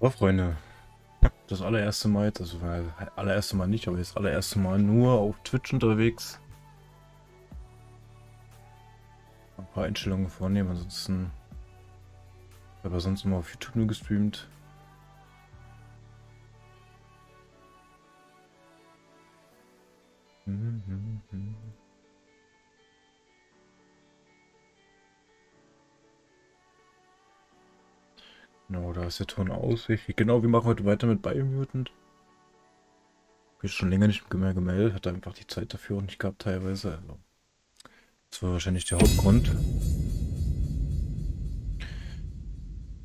Aber Freunde, das allererste Mal, jetzt, also allererste Mal nicht, aber das allererste Mal nur auf Twitch unterwegs. Ein paar Einstellungen vornehmen, ansonsten habe ich sonst immer auf YouTube nur gestreamt. Ist der Ton aus. Genau, wir machen heute weiter mit Biomutant. Ich schon länger nicht mehr gemeldet, hatte einfach die Zeit dafür und nicht gehabt teilweise. Also, das war wahrscheinlich der Hauptgrund.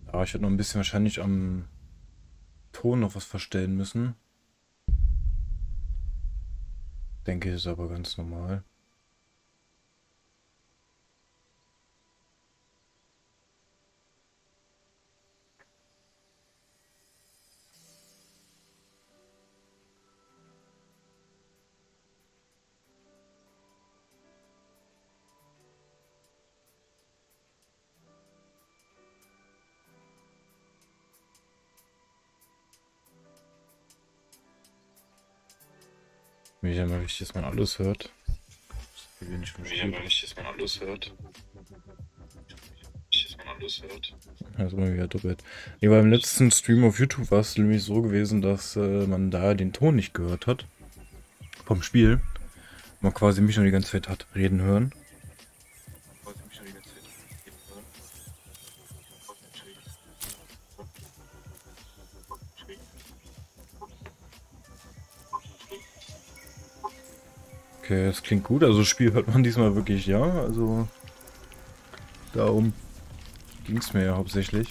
Ja, ich hätte noch ein bisschen wahrscheinlich am Ton noch was verstellen müssen. Denke ich, ist aber ganz normal. Ist ja mal wichtig, dass man alles hört. Ist ja mal wichtig, dass man alles hört. Hört. Also mal wieder doppelt. Nee, beim letzten Stream auf YouTube war es nämlich so gewesen, dass äh, man da den Ton nicht gehört hat. Vom Spiel. Man quasi mich nur die ganze Zeit hat reden hören. Okay, das klingt gut. Also das Spiel hört man diesmal wirklich, ja. Also darum ging es mir ja hauptsächlich.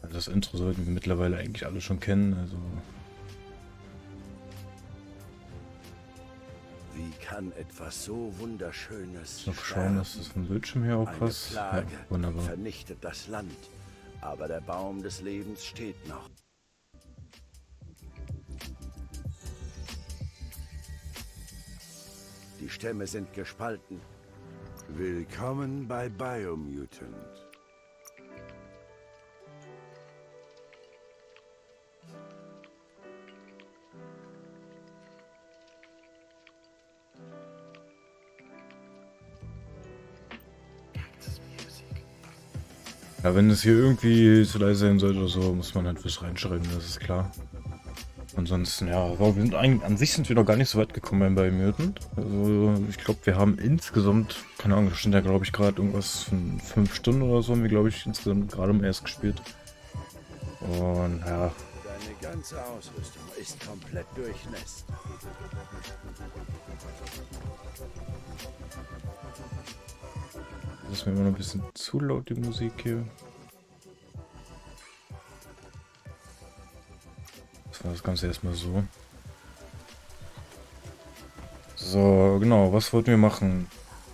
Also das Intro sollten wir mittlerweile eigentlich alle schon kennen. Also Wie kann etwas so wunderschönes noch schauen, dass das vom Bildschirm her auch passt. Ja, wunderbar. vernichtet das Land, aber der Baum des Lebens steht noch. Die Stämme sind gespalten. Willkommen bei Biomutant. Ja, wenn es hier irgendwie zu leise sein sollte oder so, muss man halt was reinschreiben, das ist klar. Ansonsten, ja, wir sind eigentlich, an sich sind wir noch gar nicht so weit gekommen bei Mutant. Also ich glaube, wir haben insgesamt, keine Ahnung, da stand ja glaube ich gerade irgendwas von fünf Stunden oder so, haben wir glaube ich insgesamt gerade mal erst gespielt. Und ja. Deine ganze Ausrüstung ist komplett durchnässt. Das ist mir immer noch ein bisschen zu laut, die Musik hier. War das Ganze erstmal so. So, genau, was wollten wir machen?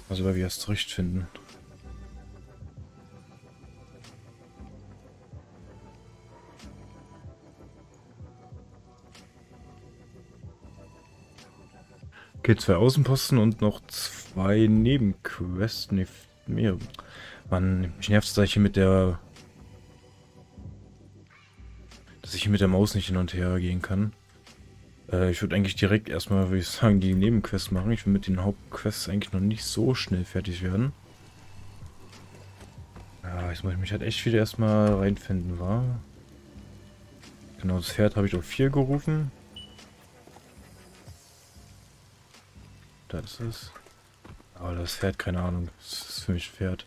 Also, weil wir es zurechtfinden. Okay, zwei Außenposten und noch zwei Nebenquests. Nee, mehr. Mann, mich nervt es hier mit der dass ich mit der Maus nicht hin und her gehen kann. Äh, ich würde eigentlich direkt erstmal, würde ich sagen, die Nebenquests machen. Ich will mit den Hauptquests eigentlich noch nicht so schnell fertig werden. Ja, jetzt muss ich mich halt echt wieder erstmal reinfinden, war. Genau, das Pferd habe ich auf 4 gerufen. Da ist es. Aber das Pferd, keine Ahnung. Das ist für mich Pferd.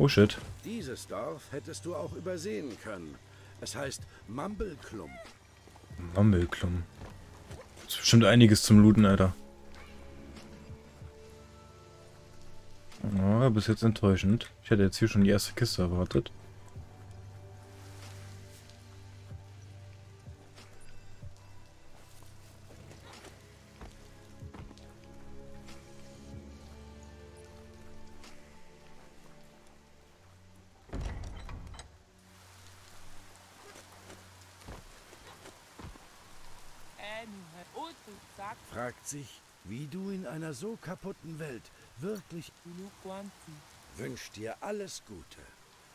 Oh shit. Dieses Dorf hättest du auch übersehen können. Es heißt Mumbleklump. Mumbleklump. Das ist bestimmt einiges zum Looten, Alter. Oh, bis jetzt enttäuschend. Ich hätte jetzt hier schon die erste Kiste erwartet. Sich, wie du in einer so kaputten Welt wirklich wünscht dir alles Gute.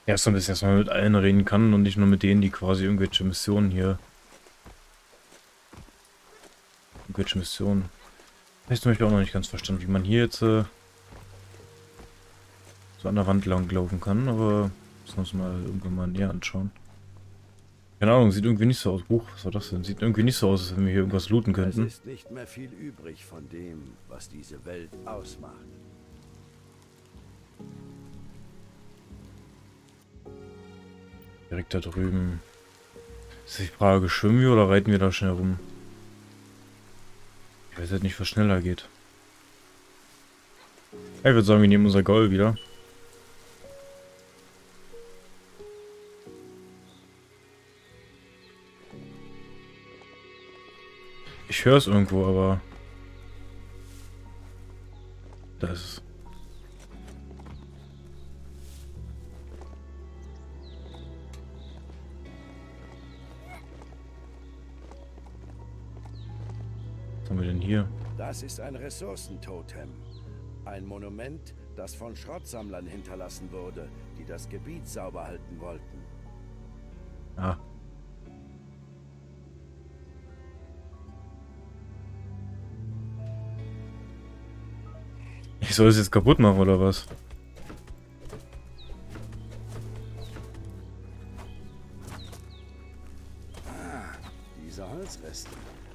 Ja, so ein bisschen, dass man mit allen reden kann und nicht nur mit denen, die quasi irgendwelche Missionen hier. Irgendwelche Missionen. Ich habe zum Beispiel auch noch nicht ganz verstanden, wie man hier jetzt äh, so an der Wand lang laufen kann, aber wir uns mal irgendwann mal näher anschauen. Keine Ahnung, sieht irgendwie nicht so aus. Huch, was war das denn? Sieht irgendwie nicht so aus, als wenn wir hier irgendwas looten könnten. Es ist nicht mehr viel übrig von dem, was diese Welt ausmacht. Direkt da drüben. Ist die Frage, schwimmen wir oder reiten wir da schnell rum? Ich weiß halt nicht, was schneller geht. Ich würde sagen, wir nehmen unser Goal wieder. Ich höre es irgendwo, aber... Da ist es. Was haben wir denn hier? Das ist ein Ressourcentotem. Ein Monument, das von Schrottsammlern hinterlassen wurde, die das Gebiet sauber halten wollten. Ah. Ich soll es jetzt kaputt machen, oder was? Diese Holzreste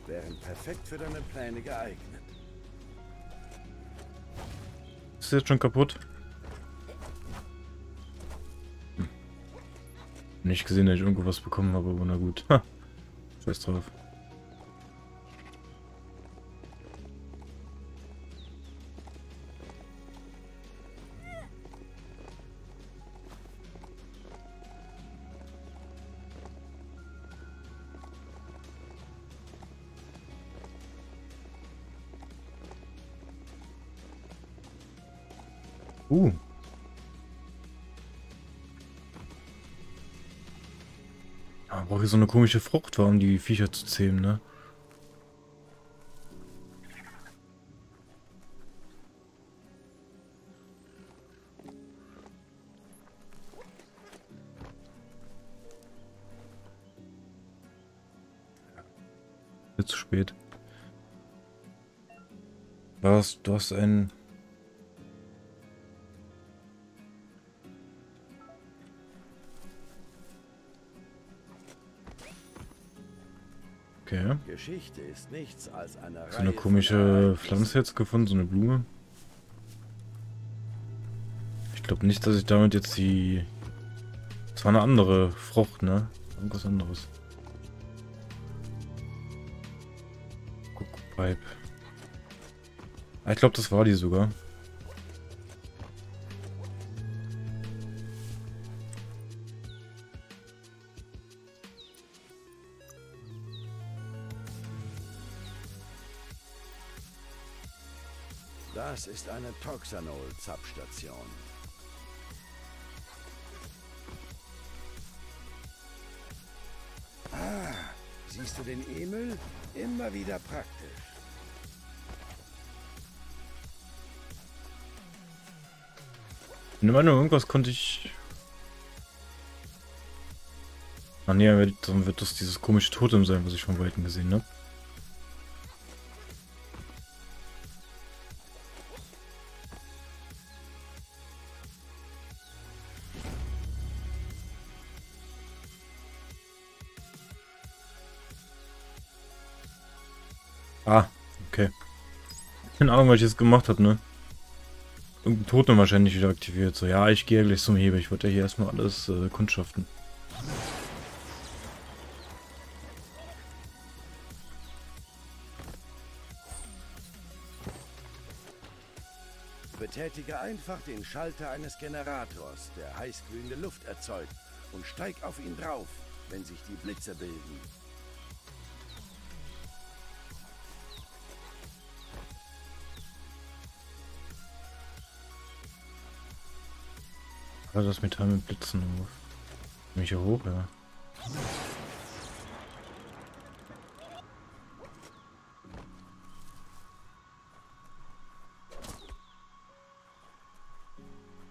wären perfekt für deine Pläne geeignet. Ist es jetzt schon kaputt? Hm. Nicht gesehen, dass ich irgendwo was bekommen habe, aber na gut. Ha. Scheiß drauf. Uh. Ja, brauche ich so eine komische Frucht, war, um die Viecher zu zähmen, ne? Zu spät. Was? Du hast ein Geschichte ist nichts als eine So eine komische. Pflanze jetzt gefunden, so eine Blume. Ich glaube nicht, dass ich damit jetzt die... Das war eine andere Frucht, ne? Irgendwas anderes. Pipe. Ah, ich glaube, das war die sogar. Das ist eine Toxanol-Zapstation. Ah, siehst du den E-Müll? Immer wieder praktisch. Ich Meinung, irgendwas konnte ich... Ah nee, dann wird das dieses komische Totem sein, was ich von Weitem gesehen habe. Keine Ahnung, was ich jetzt gemacht habe, ne? Irgendein Totem wahrscheinlich wieder aktiviert. So, ja, ich gehe gleich zum Hebe. Ich wollte ja hier erstmal alles äh, kundschaften. Betätige einfach den Schalter eines Generators, der heißglühende Luft erzeugt, und steig auf ihn drauf, wenn sich die Blitze bilden. war das Metall mit Blitzen. Mich hier hoch, ja.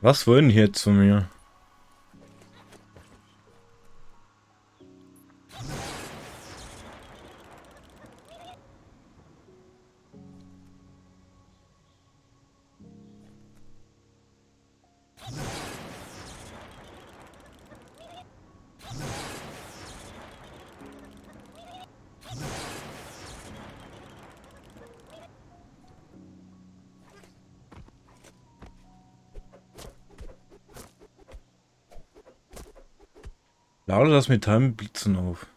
Was wollen hier zu mir? Das Metall mit Blitzen auf.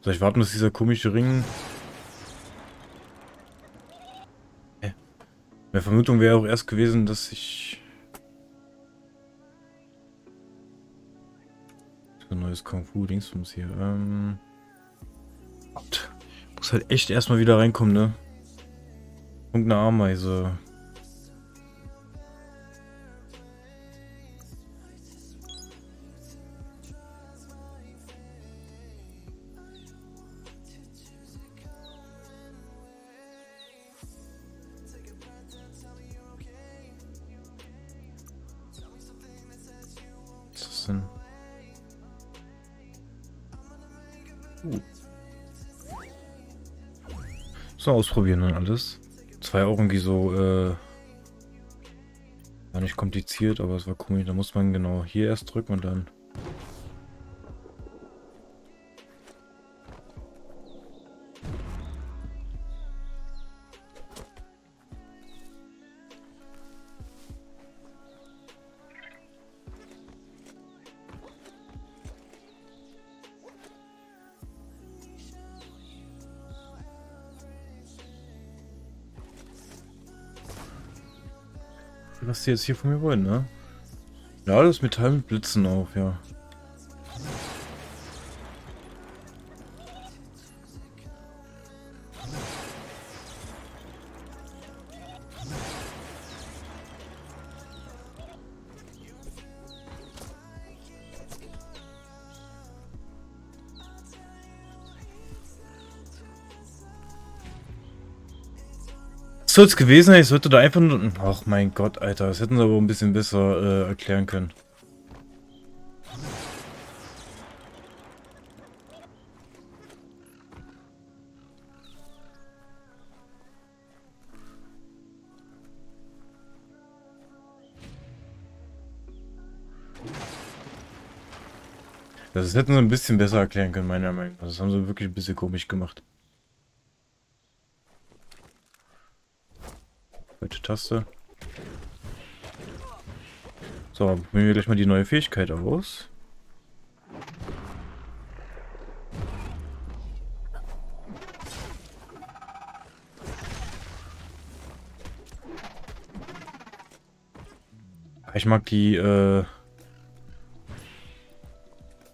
Soll ich warten, bis dieser komische Ring... Äh. Meine Vermutung wäre auch erst gewesen, dass ich... Ein neues Kung Fu Dingsbums hier. Ähm... Muss halt echt erstmal wieder reinkommen, ne? Punkt eine Ameise. So, ausprobieren dann alles. Zwei auch irgendwie so, äh, war nicht kompliziert, aber es war komisch. Da muss man genau hier erst drücken und dann Was die jetzt hier von mir wollen, ne? Ja, das Metall mit Blitzen auf, ja. Soll es gewesen sein? Ich sollte da einfach nur... Ach mein Gott, Alter. Das hätten sie aber ein bisschen besser äh, erklären können. Das hätten sie ein bisschen besser erklären können, meiner Meinung nach. Das haben sie wirklich ein bisschen komisch gemacht. Taste. So, probieren wir gleich mal die neue Fähigkeit aus. Ich mag die, äh...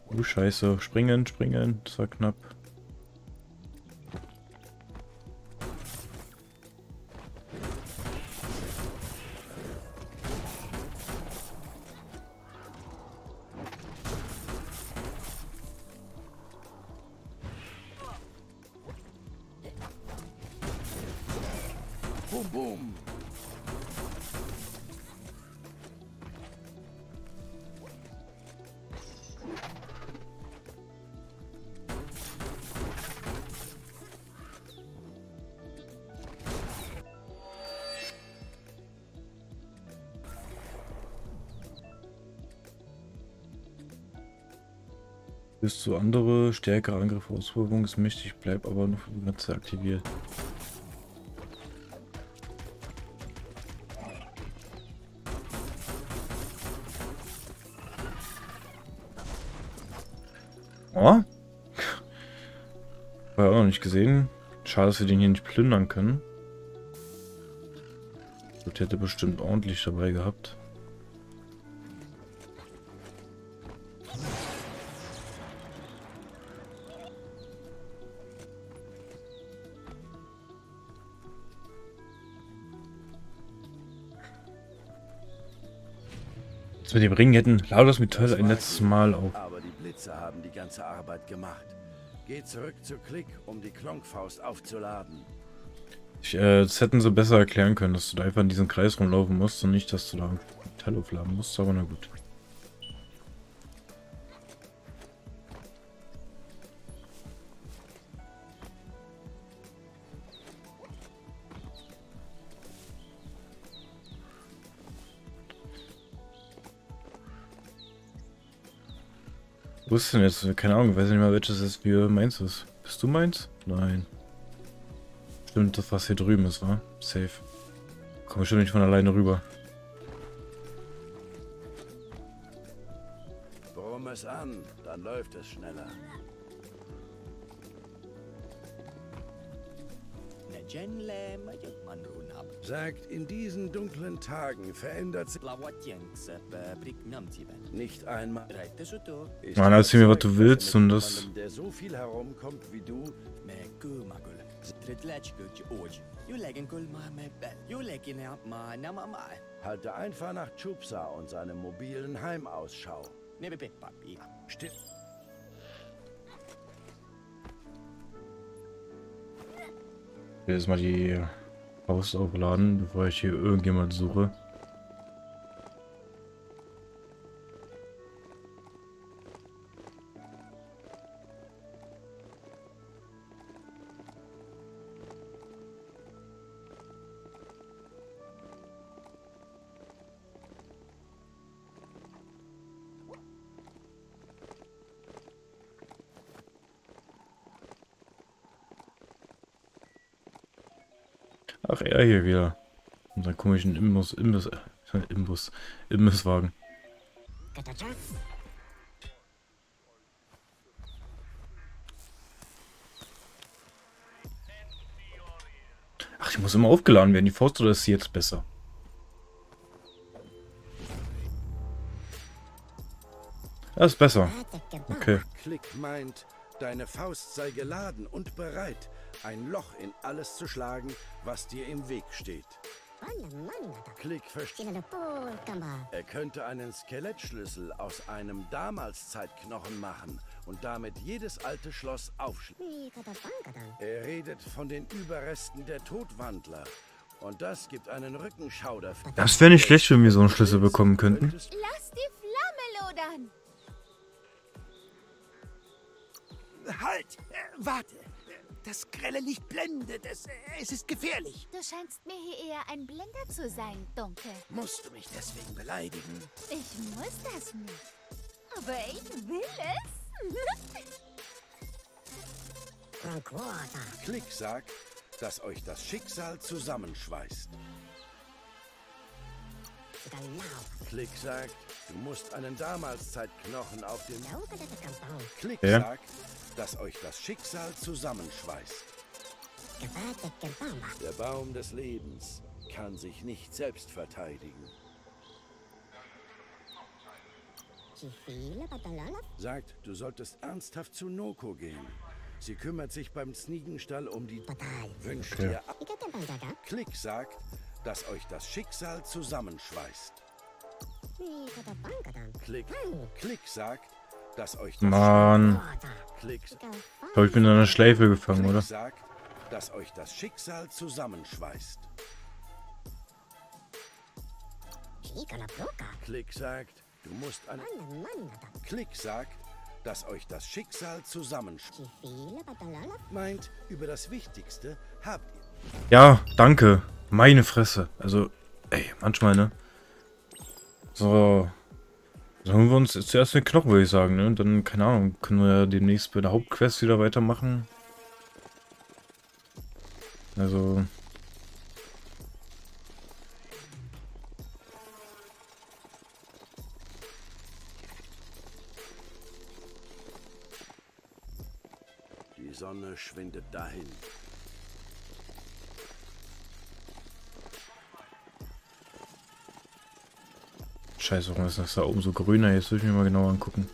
Oh, scheiße. Springen, springen. Das war knapp. Stärkere Angriffe Auswirkungen ist mächtig, bleibt aber nur für die ganze aktiviert. Oh. War auch noch nicht gesehen. Schade, dass wir den hier nicht plündern können. Das hätte bestimmt ordentlich dabei gehabt. Jetzt mit dem Ring hätten Laudas Metall ein letztes Mal auf Aber die Blitze haben die ganze Arbeit gemacht. Geh zurück zu Klick, um die Klonkfaust aufzuladen. Ich, äh, das hätten sie besser erklären können, dass du da einfach in diesen Kreis rumlaufen musst und nicht, dass du da Teil aufladen musst, aber na gut. Wo ist denn jetzt? Keine Ahnung, weiß nicht mal welches ist, wie meins ist. Bist du meins? Nein. Stimmt, das was hier drüben ist, wa? Safe. Komm schon nicht von alleine rüber. Brumm es an, dann läuft es schneller. Sagt, in diesen dunklen Tagen verändert sich nicht einmal. Mann, erzähl mir, was du willst und das- Der so viel herumkommt wie du, halte einfach nach Chupsa und seinem mobilen Heim Ausschau. Still. Ich will jetzt mal die Faust aufladen, bevor ich hier irgendjemand suche. Er hier wieder. Unseren komischen Imbus, Imbus, äh, Imbus, Imbuswagen. Ach, die muss immer aufgeladen werden, die Faust, oder ist sie jetzt besser? Das ist besser. Okay. Klick meint, deine Faust sei geladen und bereit, ein Loch in alles zu schlagen, was dir im Weg steht. Klick versteht. Er könnte einen Skelettschlüssel aus einem Damalszeitknochen machen und damit jedes alte Schloss aufschließen. Er redet von den Überresten der Todwandler. Und das gibt einen Rückenschauder. Das wäre nicht schlecht, wenn wir so einen Schlüssel bekommen könnten. Lass Halt! Warte! Das grelle Licht blendet. Es, es ist gefährlich. Du scheinst mir hier eher ein Blender zu sein, Dunkel. Musst du mich deswegen beleidigen? Ich muss das nicht. Aber ich will es. Klick sagt, dass euch das Schicksal zusammenschweißt. Klick sagt, du musst einen Damalszeitknochen auf dem Klick Ja. sagt, dass euch das Schicksal zusammenschweißt. Der Baum des Lebens kann sich nicht selbst verteidigen. Sagt, du solltest ernsthaft zu Noko gehen. Sie kümmert sich beim Sniegenstall um die Wünscht Okay. Klick sagt, dass euch das Schicksal zusammenschweißt. Klick, Klick sagt, dass euch das Mann. Ich glaube, ich bin in einer Schleife gefangen, oder? sagt, dass euch das Schicksal zusammenschweißt. Klick sagt, du musst eine. Klick sagt, dass euch das Schicksal zusammenschweißt. Meint, über das Wichtigste habt ihr. Ja, danke. Meine Fresse. Also, ey, manchmal, ne? So. Sagen wir uns zuerst den Knochen, würde ich sagen, ne? Und dann, keine Ahnung, können wir ja demnächst bei der Hauptquest wieder weitermachen. Also. Die Sonne schwindet dahin. Scheiße, warum ist das da oben so grüner? Jetzt will ich mir mal genauer angucken.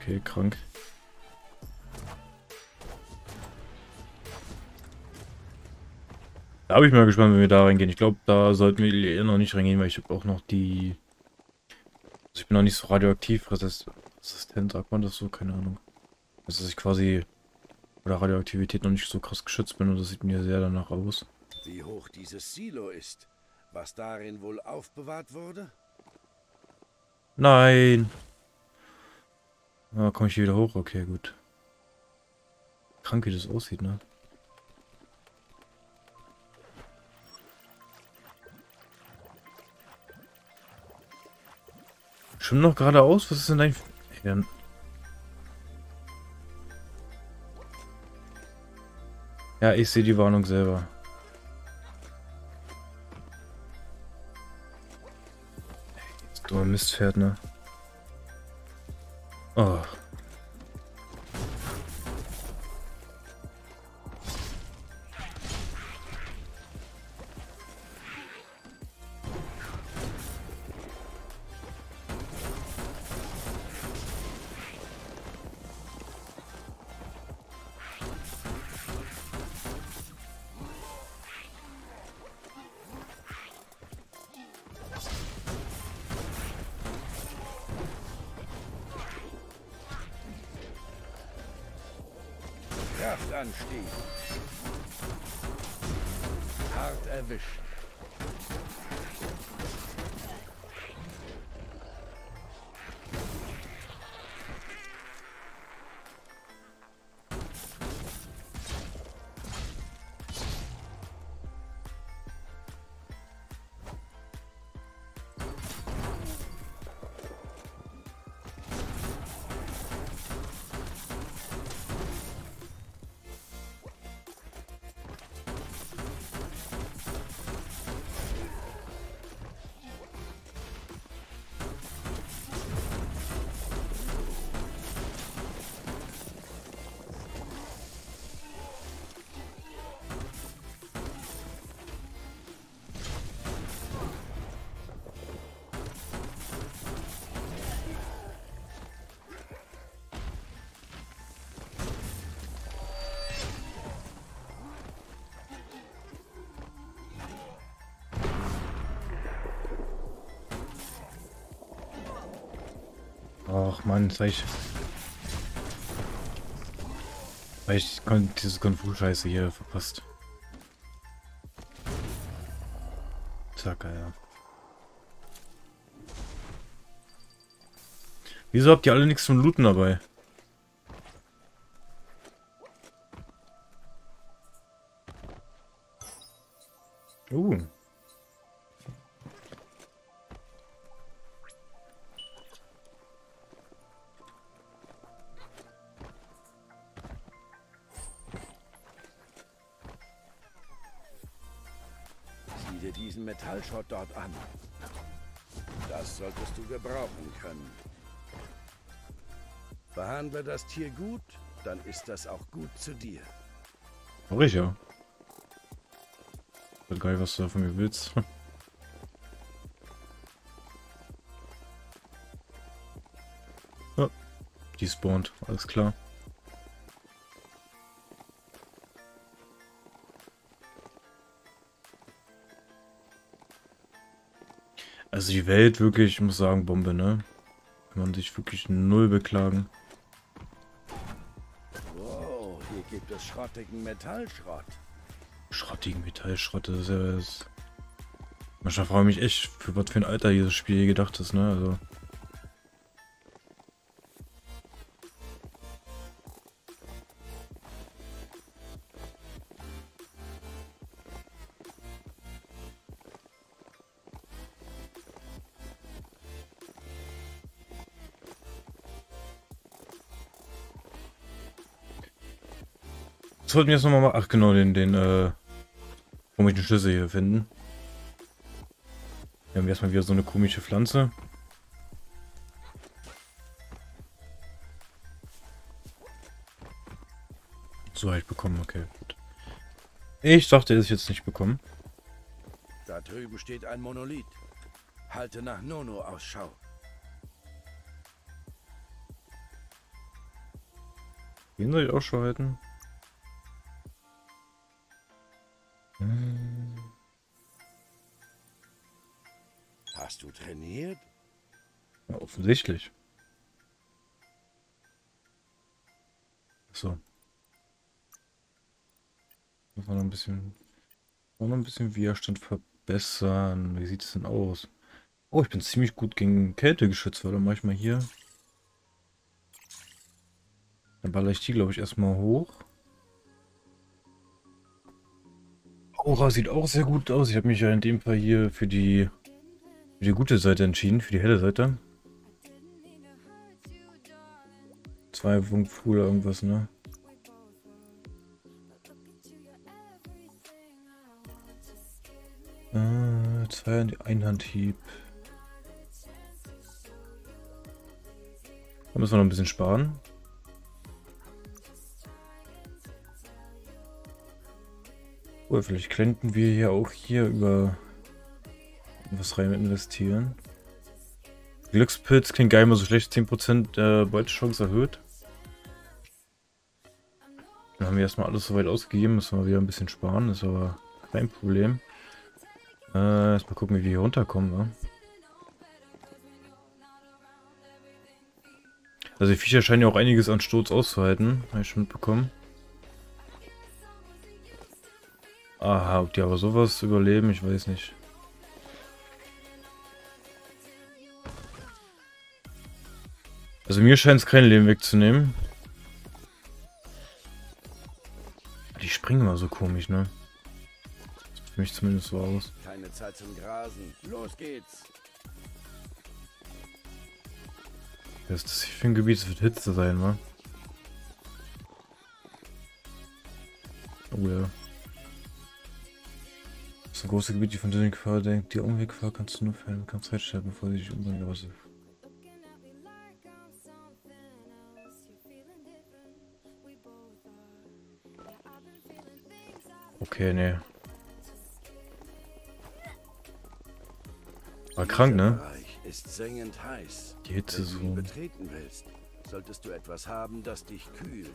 Okay, krank. Da habe ich mal gespannt, wenn wir da reingehen. Ich glaube, da sollten wir eher noch nicht reingehen, weil ich habe auch noch die... Also ich bin noch nicht so radioaktiv resistent, sagt man das so? Keine Ahnung. Also dass ich quasi oder Radioaktivität noch nicht so krass geschützt bin und das sieht mir sehr danach aus. Wie hoch dieses Silo ist, was darin wohl aufbewahrt wurde? Nein. Ah, komme ich hier wieder hoch? Okay, gut. Krank, wie das aussieht, ne? Schwimm noch geradeaus? Was ist denn dein... Ja. Ja, ich sehe die Warnung selber. Das dumme Mistpferd, ne? Oh. Kraftanstieg. Hart erwischt. Ach man, jetzt ich. Weil ich diese Konfu-Scheiße hier verpasst. Zack, ja. Wieso habt ihr alle nichts zum Looten dabei? Das Tier gut, dann ist das auch gut zu dir. Mach ich ja. Ich weiß was du von mir willst. ja, die spawnt, alles klar. Also die Welt wirklich, ich muss sagen, Bombe, ne? Kann man sich wirklich null beklagen. Gibt es schrottigen Metallschrott. Schrottigen Metallschrott, das ist ja... Manchmal frage ich mich echt, für was für ein Alter dieses Spiel gedacht ist, ne? Also... sollten wir jetzt nochmal mal, ach genau, den, den, äh, komischen Schlüssel hier finden. Wir haben erstmal wieder so eine komische Pflanze. So halt bekommen, okay, gut. Ich dachte, er ist jetzt nicht bekommen. Da drüben steht ein Monolith. Halte nach Nono Ausschau. Den soll ich Ausschau halten? Offensichtlich. So. Muss man noch ein bisschen, noch ein bisschen Widerstand verbessern. Wie sieht es denn aus? Oh, ich bin ziemlich gut gegen Kälte geschützt. Warte, mach ich mal hier. Dann baller ich die, glaube ich, erstmal hoch. Aura sieht auch sehr gut aus. Ich habe mich ja in dem Fall hier für die, für die gute Seite entschieden, für die helle Seite. Zwei Punkt oder irgendwas, ne? Äh, zwei Einhandhieb. Da müssen wir noch ein bisschen sparen. Oh, vielleicht könnten wir hier auch hier über was rein investieren. Glückspilz klingt nicht mal so schlecht. 10% der Beutechance erhöht. Haben wir erstmal alles soweit ausgegeben. Müssen wir wieder ein bisschen sparen. Ist aber kein Problem. Äh, erstmal gucken, wie wir hier runterkommen. Wa? Also die Viecher scheinen ja auch einiges an Sturz auszuhalten. Habe ich schon mitbekommen. Aha, ob die aber sowas überleben, ich weiß nicht. Also mir scheint es kein Leben wegzunehmen. Die springen immer so komisch, ne? Für mich zumindest so aus. Keine Zeit zum Grasen. Los geht's. Was ist das hier für ein Gebiet? Das wird Hitze sein, wa? Oh ja. Das ist ein großes Gebiet, die von der Gefahr denkt. Die Umweggefahr kannst du nur fällen, kannst Zeit sterben, bevor sie dich umbringen. Aber so. Okay, nee. War krank, ne? ist sengend heiß. Die Hitze Wenn du so. betreten willst, solltest du etwas haben, das dich kühlt.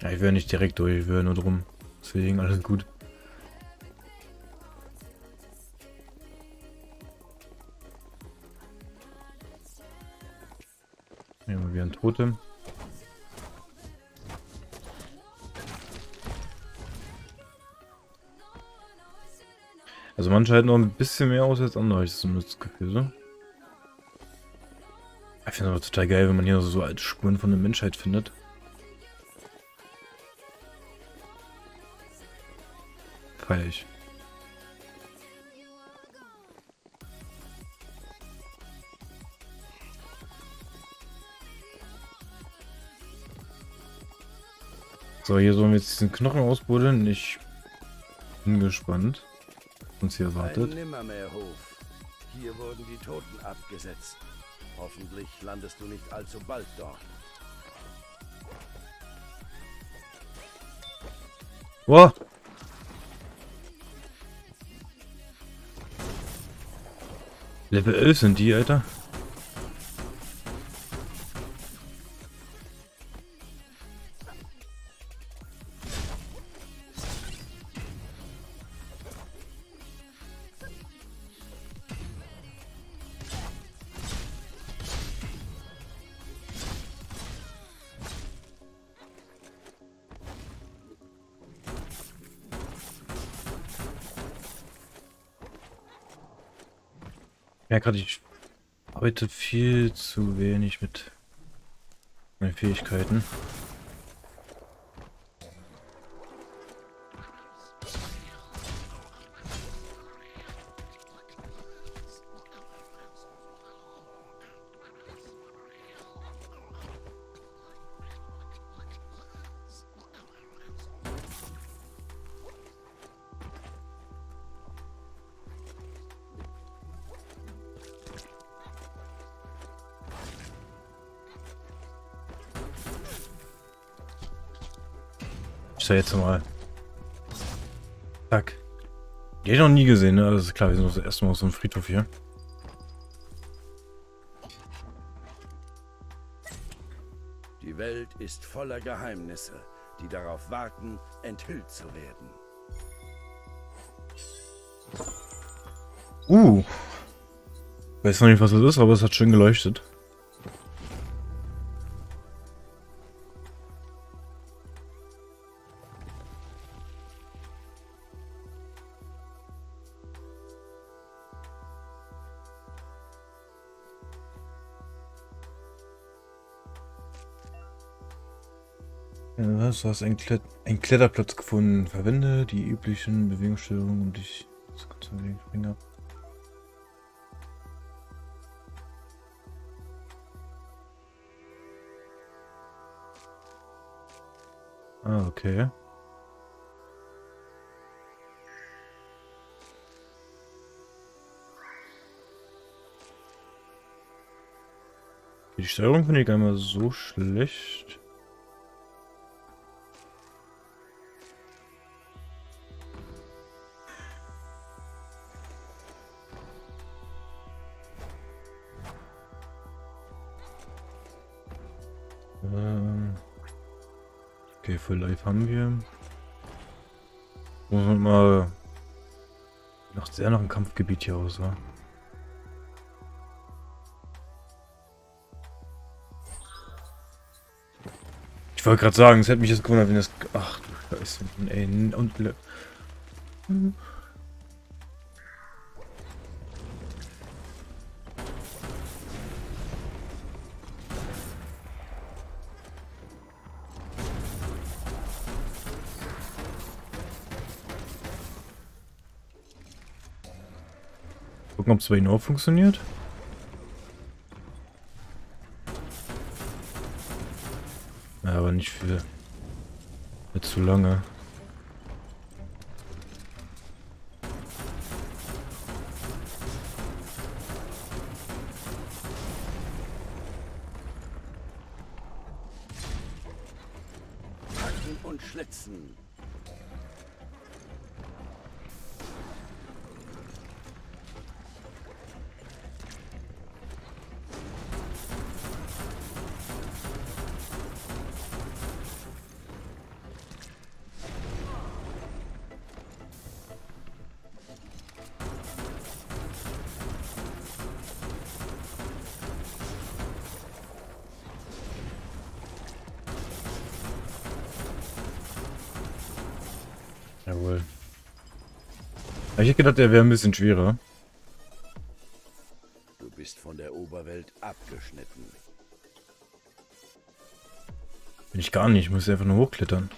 Ja, ich wäre nicht direkt durch, ich wäre nur drum. Deswegen alles gut. Nehmen wir wieder ein Totem. Halten noch ein bisschen mehr aus als andere, ich zumindest das Gefühl, so. Ich finde es aber total geil, wenn man hier so alte Spuren von der Menschheit findet. Feier ich. So, hier sollen wir jetzt diesen Knochen ausbuddeln. Ich bin gespannt, uns hier Ein erwartet. Nimmermehrhof. Hier wurden die Toten abgesetzt. Hoffentlich landest du nicht allzu bald dort. Boah! Level 11 sind die, Alter. Ja, gerade ich arbeite viel zu wenig mit meinen Fähigkeiten. Sag jetzt mal. Zack. Die hätte ich noch nie gesehen, ne? Das ist klar, wir sind das erste Mal auf so einem Friedhof hier. Die Welt ist voller Geheimnisse, die darauf warten, enthüllt zu werden. Uh. weiß noch nicht, was das ist, aber es hat schön geleuchtet. Ja, du hast einen, Klett einen Kletterplatz gefunden. Verwende die üblichen Bewegungsstörungen, um dich zu konzentrieren. Ah, okay. Die Steuerung finde ich gar nicht mal so schlecht. Haben wir. Muss man mal noch sehr nach einem Kampfgebiet hier aus, wa? Ich wollte gerade sagen, es hätte mich jetzt gewundert, wenn das. Ach du Scheiße, ey, und. Gucken, ob es bei Ihnen auch funktioniert. Aber nicht für... Zu lange. Gedacht, der wäre ein bisschen schwerer. Du bist von der Oberwelt abgeschnitten. Bin ich gar nicht, ich muss einfach nur hochklettern.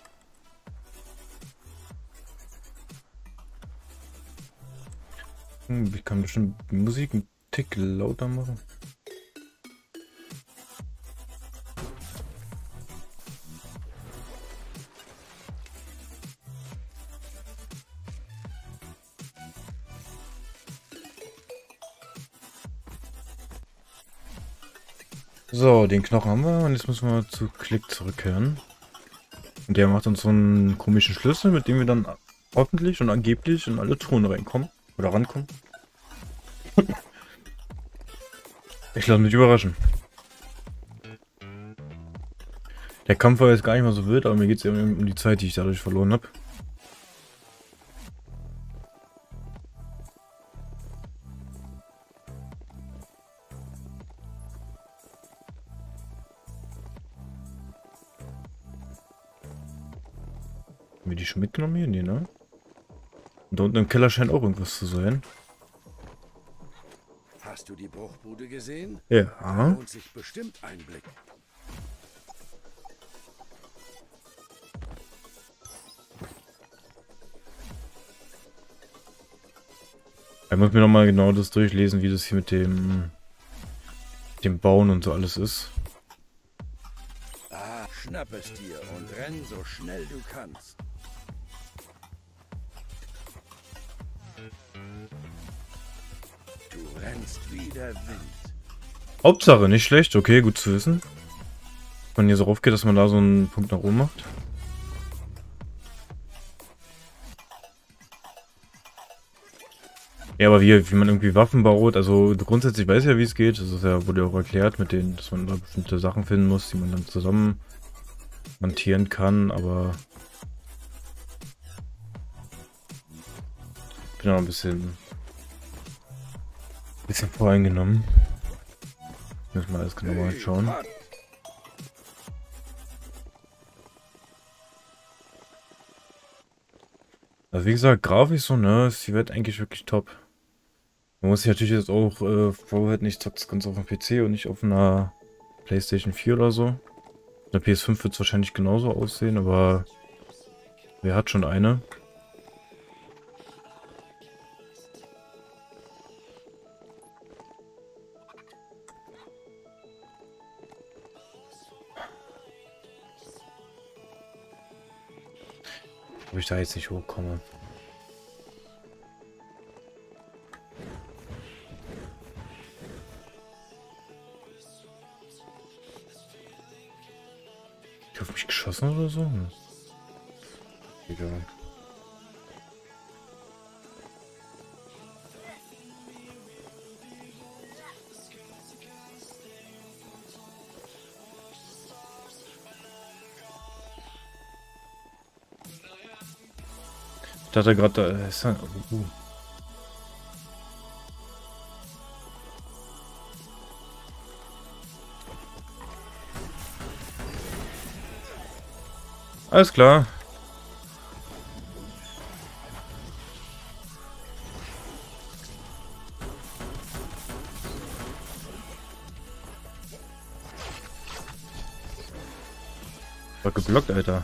Hm, ich kann bestimmt die Musik einen Tick lauter machen. So, den Knochen haben wir und jetzt müssen wir zu Klick zurückkehren. Und der macht uns so einen komischen Schlüssel, mit dem wir dann hoffentlich und angeblich in alle Truhen reinkommen. Oder rankommen. ich lasse mich überraschen. Der Kampf war jetzt gar nicht mal so wild, aber mir geht es ja um die Zeit, die ich dadurch verloren habe. Mitgenommen hier? Nee, ne? Und da unten im Keller scheint auch irgendwas zu sein. Hast du die Bruchbude gesehen? Ja. Lohnt sich bestimmt ein Blick. Ich muss mir nochmal genau das durchlesen, wie das hier mit dem, dem Bauen und so alles ist. Ah, schnapp es dir und renn so schnell du kannst. Hauptsache, nicht schlecht. Okay, gut zu wissen. Wenn man hier so rauf geht, dass man da so einen Punkt nach oben macht. Ja, aber wie, wie man irgendwie Waffen baut, also grundsätzlich weiß ja, wie es geht. Das ist ja, wurde ja auch erklärt, mit denen, dass man da bestimmte Sachen finden muss, die man dann zusammen montieren kann, aber ich bin auch ein bisschen Bisschen voreingenommen. Müssen wir alles genau mal schauen. Also wie gesagt, grafisch so, ne, die Welt eigentlich wirklich top. Man muss sich natürlich jetzt auch äh, vorhalten, ich zock das Ganze auf dem PC und nicht auf einer Playstation 4 oder so. Der PS5 wird es wahrscheinlich genauso aussehen, aber wer hat schon eine? Ob ich da jetzt nicht hochkomme. Ich auf mich geschossen oder so? Hm. Egal. Ich dachte gerade, da ist ein... Uh. Alles klar. War geblockt, Alter.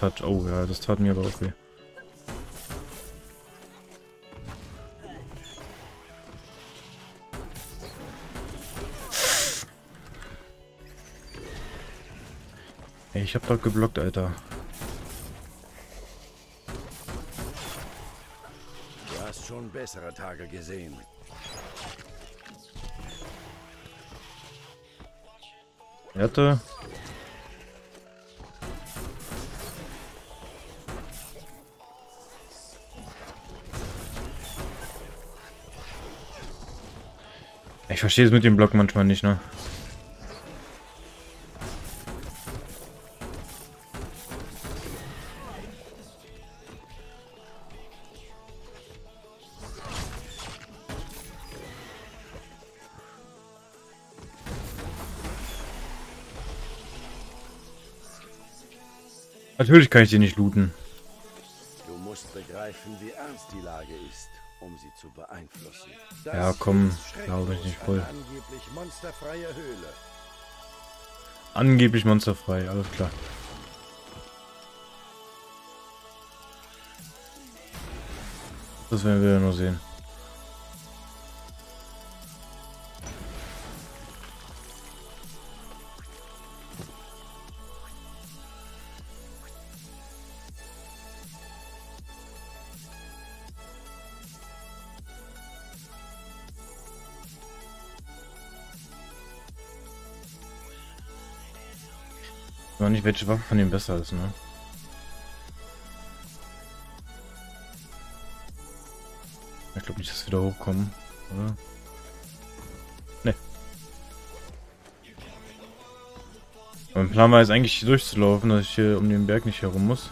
Tat, oh ja, das tat mir aber auch weh. Ey, ich hab doch geblockt, Alter. Du hast schon bessere Tage gesehen. Werte. Ich verstehe es mit dem Block manchmal nicht, ne? Natürlich kann ich den nicht looten. Du musst begreifen, wie ernst die Lage ist sie zu beeinflussen. Das ja, komm, glaube ich nicht voll. Angeblich monsterfreie Höhle. Angeblich monsterfrei, alles klar. Das werden wir ja nur sehen. Welche Waffe von dem besser ist, ne? Ich glaube nicht, dass wir wieder hochkommen, oder? Ne. Mein Plan war jetzt eigentlich hier durchzulaufen, dass ich hier um den Berg nicht herum muss.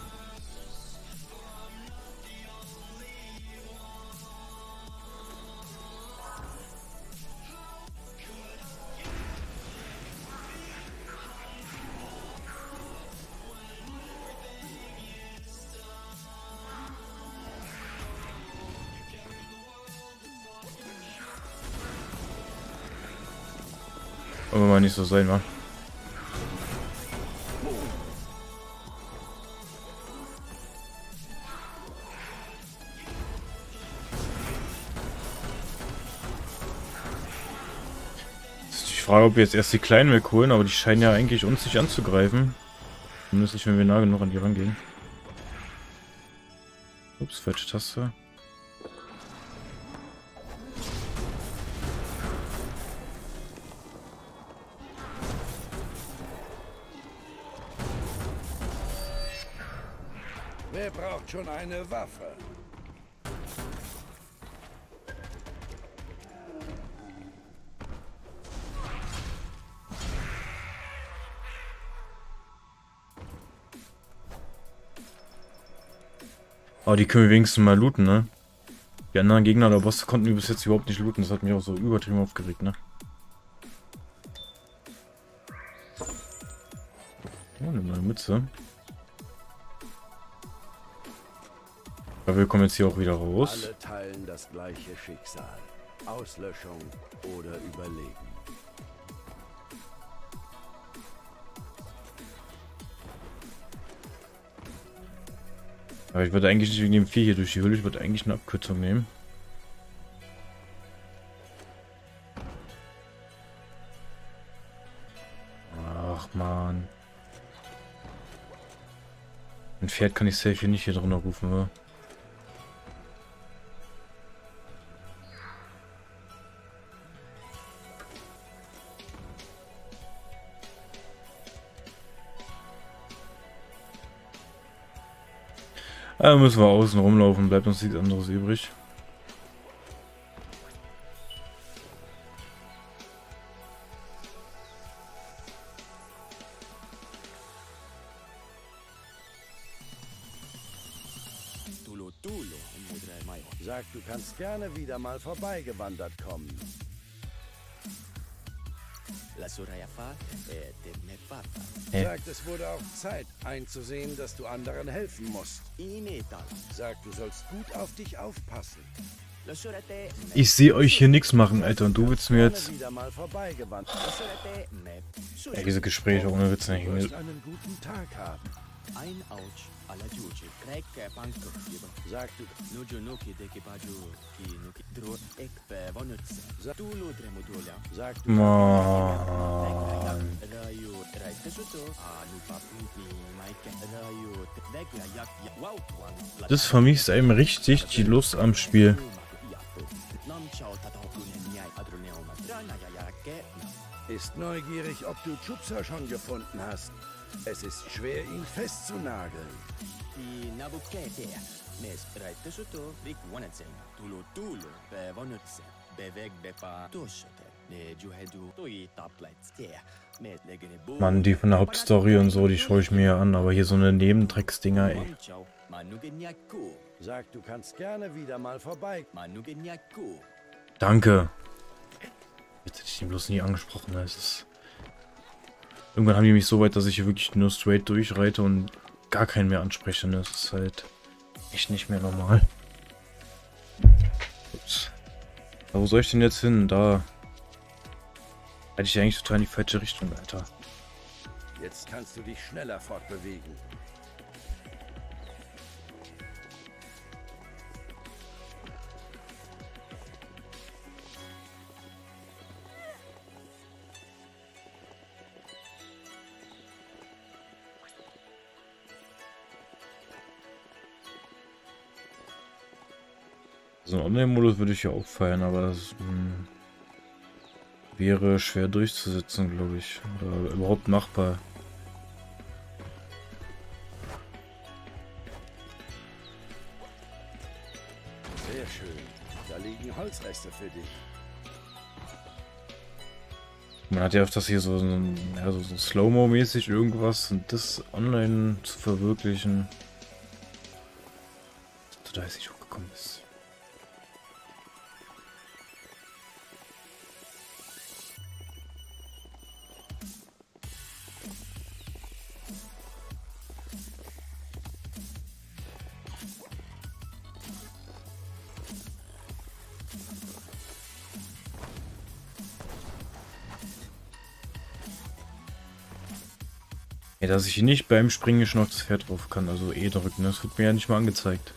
Sein, wa? Ist die Frage, ob wir jetzt erst die Kleinen wegholen, aber die scheinen ja eigentlich uns nicht anzugreifen. Zumindest nicht, wenn wir nah genug an die rangehen. Ups, falsche Taste. Schon eine Waffe? Aber die können wir wenigstens mal looten, ne? Die anderen Gegner der Bosse konnten wir bis jetzt überhaupt nicht looten. Das hat mich auch so übertrieben aufgeregt, ne? Oh, nimm mal eine Mütze. Aber wir kommen jetzt hier auch wieder raus. Alle teilen das gleiche Schicksal. Auslöschung oder Überleben. Aber ich würde eigentlich nicht wegen dem Vieh hier durch die Höhle, ich würde eigentlich eine Abkürzung nehmen. Ach man. Ein Pferd kann ich safe hier nicht hier drin rufen, oder? Da müssen wir außen rumlaufen, bleibt uns nichts anderes übrig. Sag, du kannst gerne wieder mal vorbeigewandert kommen. Hey. Sagt, es wurde auch Zeit, einzusehen, dass du anderen helfen musst. Sagt, du sollst gut auf dich aufpassen. Ich sehe euch hier nichts machen, Alter, und du willst mir jetzt... Wieder mal vorbeigewandert. Ey, diese Gespräche ohne Witz nicht. Du wirst einen guten Tag haben. Ein Autsch alla Giuci, Craig Banko, Sagt du, Nuju Nuki Deki Baju, Ki Nuki Dro Ek Be Vonutse, Tulu Tremudulia, sagt du, Mann. Rayu, Reite Suto, Anu Papi, Maike, Rayu, Vegla Jak, Wow, Das vermisst einem richtig die Lust am Spiel. Ist neugierig, ob du Chupsa schon gefunden hast. Es ist schwer, ihn festzunageln. Ti Nabukete, Mes Reite Suto, Rik Wanetsen, Tulu Tulu, Be Vonutse, Beveg Bepa Tushote, Ne Juhedu, Toi Taplets, Te, Mes Legene Bu, Mann, die von der Hauptstory und so, die schaue ich mir an, aber hier so eine Nebendrecksdinger, ey. Sagt, du kannst gerne wieder mal vorbei. Danke. Jetzt hätte ich den bloß nie angesprochen, ne? es ist... Irgendwann haben die mich so weit, dass ich hier wirklich nur straight durchreite und gar keinen mehr anspreche, ne? Das ist halt echt nicht mehr normal. Ups. Aber wo soll ich denn jetzt hin? Da... Hätte ich eigentlich total in die falsche Richtung, Alter. Jetzt kannst du dich schneller fortbewegen. So einen Online-Modus würde ich ja auch feiern, aber das hm, wäre schwer durchzusetzen, glaube ich. Oder überhaupt machbar. Sehr schön. Da liegen Holzreste für dich. Man hat ja öfters hier so, ein, ja, so, so Slow-Mo-mäßig irgendwas und das online zu verwirklichen. dass Du da jetzt nicht hochgekommen bist. Dass ich nicht beim Springen schon auf das Pferd drauf kann, also E drücken, das wird mir ja nicht mal angezeigt.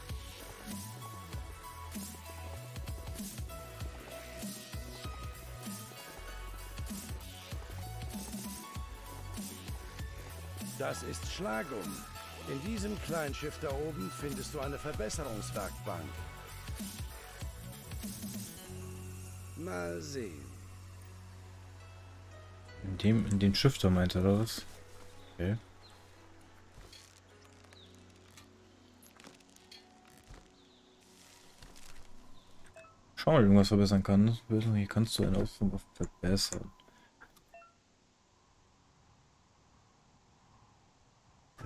Das ist Schlagum. In diesem kleinen Schiff da oben findest du eine Verbesserungswerkbank. Mal sehen. In dem, in den Shifter meint er das? Okay. Schau mal, irgendwas verbessern kann. Hier kannst du eine Ausführung verbessern.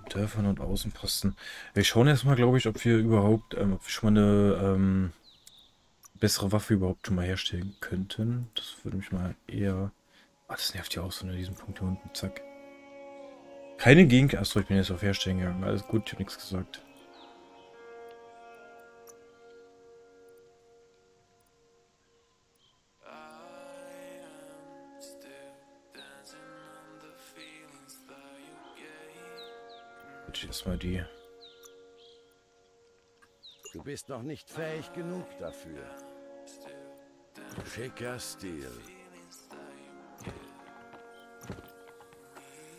Dörfern und Außenposten. Wir schauen erstmal, glaube ich, ob wir überhaupt ähm, ob wir schon mal eine ähm, bessere Waffe überhaupt schon mal herstellen könnten. Das würde mich mal eher... Ah, das nervt ja auch so ne, in diesem Punkt hier unten. Zack. Keine Gegend. Achso, ich bin jetzt auf Herstellen gegangen. Alles gut, ich habe nichts gesagt. erstmal die. Du bist noch nicht fähig genug dafür. Schicker Stil.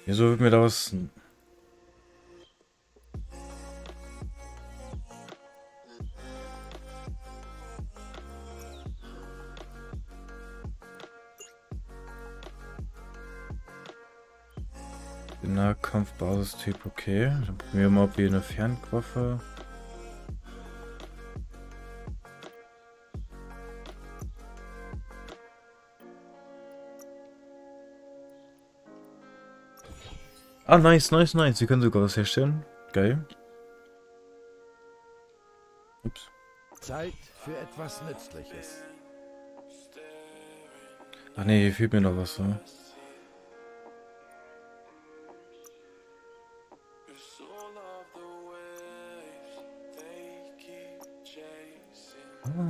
Wieso wird mir da was... Nahkampf-Basistyp, okay. Dann probieren wir mal, ob wir eine Fernwaffe... Ah, nice, nice, nice. Wir können sogar was herstellen. Geil. Ups. Zeit für etwas Nützliches. Ach nee, hier fehlt mir noch was, ne?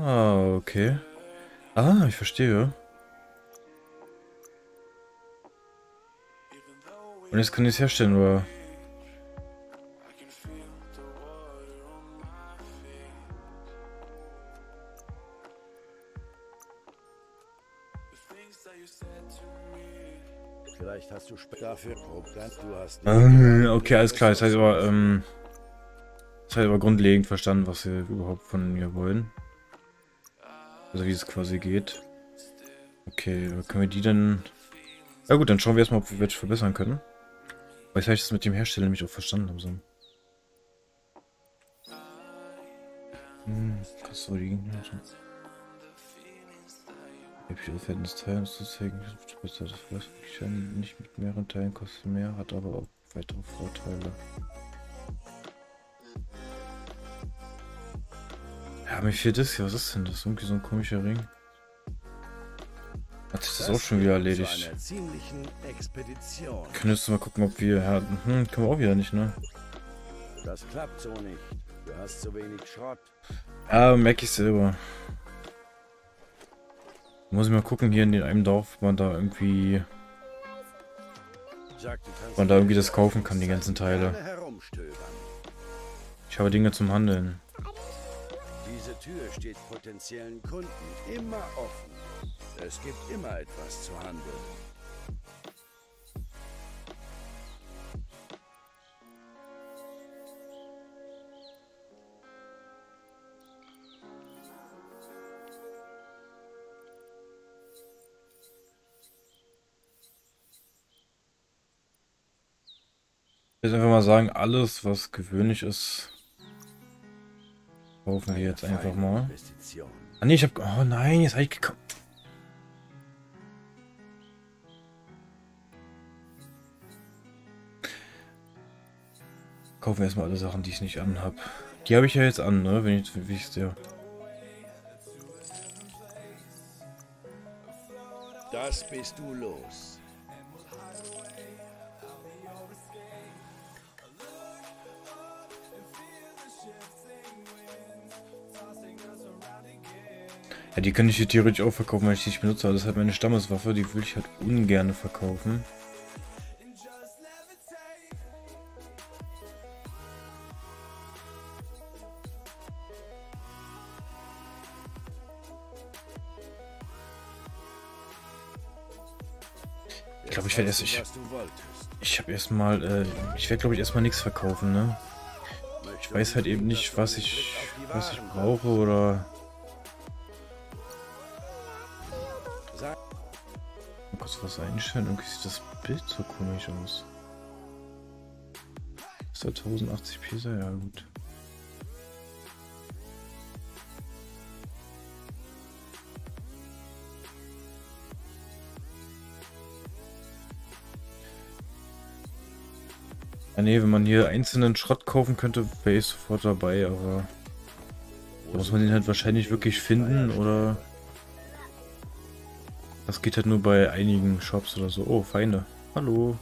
Ah, okay. Ah, ich verstehe. Und jetzt kann ich es herstellen, oder? Vielleicht hast du dafür du hast äh, Okay, alles klar. Das heißt aber, ähm, das heißt aber grundlegend verstanden, was wir überhaupt von mir wollen. Also wie es quasi geht. Okay, können wir die dann... Ja gut, dann schauen wir erstmal, ob wir welche verbessern können. Weil ich das mit dem Hersteller nämlich auch verstanden habe. So. Hm, kannst du die Epische Aufwärten des Teils zu zeigen, besser das weiß ich nicht mit mehreren Teilen kostet mehr, hat aber auch weitere Vorteile. Ja, mir fehlt das hier. Was ist denn das? Irgendwie so ein komischer Ring. Hat sich das, das auch schon wieder erledigt. Könntest du mal gucken, ob wir... Hm, können wir auch wieder nicht, ne? Das klappt so nicht. Du hast zu wenig Schrott. Ja, merke ich selber. Muss ich mal gucken, hier in einem Dorf, man da irgendwie... Man da irgendwie das kaufen kann, die ganzen Teile. Ich habe Dinge zum Handeln. Diese Tür steht potenziellen Kunden immer offen. Es gibt immer etwas zu handeln. Ich würde einfach mal sagen, alles was gewöhnlich ist, kaufen wir jetzt einfach mal. Ah ne, ich hab... Oh nein, jetzt habe ich gekauft. Kaufen wir erstmal alle Sachen, die ich nicht anhab. Die habe ich ja jetzt an, ne? Wenn ich, ich ja. Das bist du los. Ja, die kann ich hier theoretisch auch verkaufen, weil ich die nicht benutze, aber das ist halt meine Stammeswaffe, die will ich halt ungern verkaufen. Ich werde erst. Ich, ich habe erstmal. Äh, ich werde, glaube ich, erstmal nichts verkaufen, ne? Ich weiß halt eben nicht, was ich, was ich brauche oder. Mal kurz was einstellen. Irgendwie sieht das Bild so komisch aus. Ist da 1080p? Ja, gut. Ja, nee, wenn man hier einzelnen Schrott kaufen könnte, wäre ich sofort dabei, aber da muss man den halt wahrscheinlich wirklich finden oder das geht halt nur bei einigen Shops oder so. Oh, Feinde. Hallo.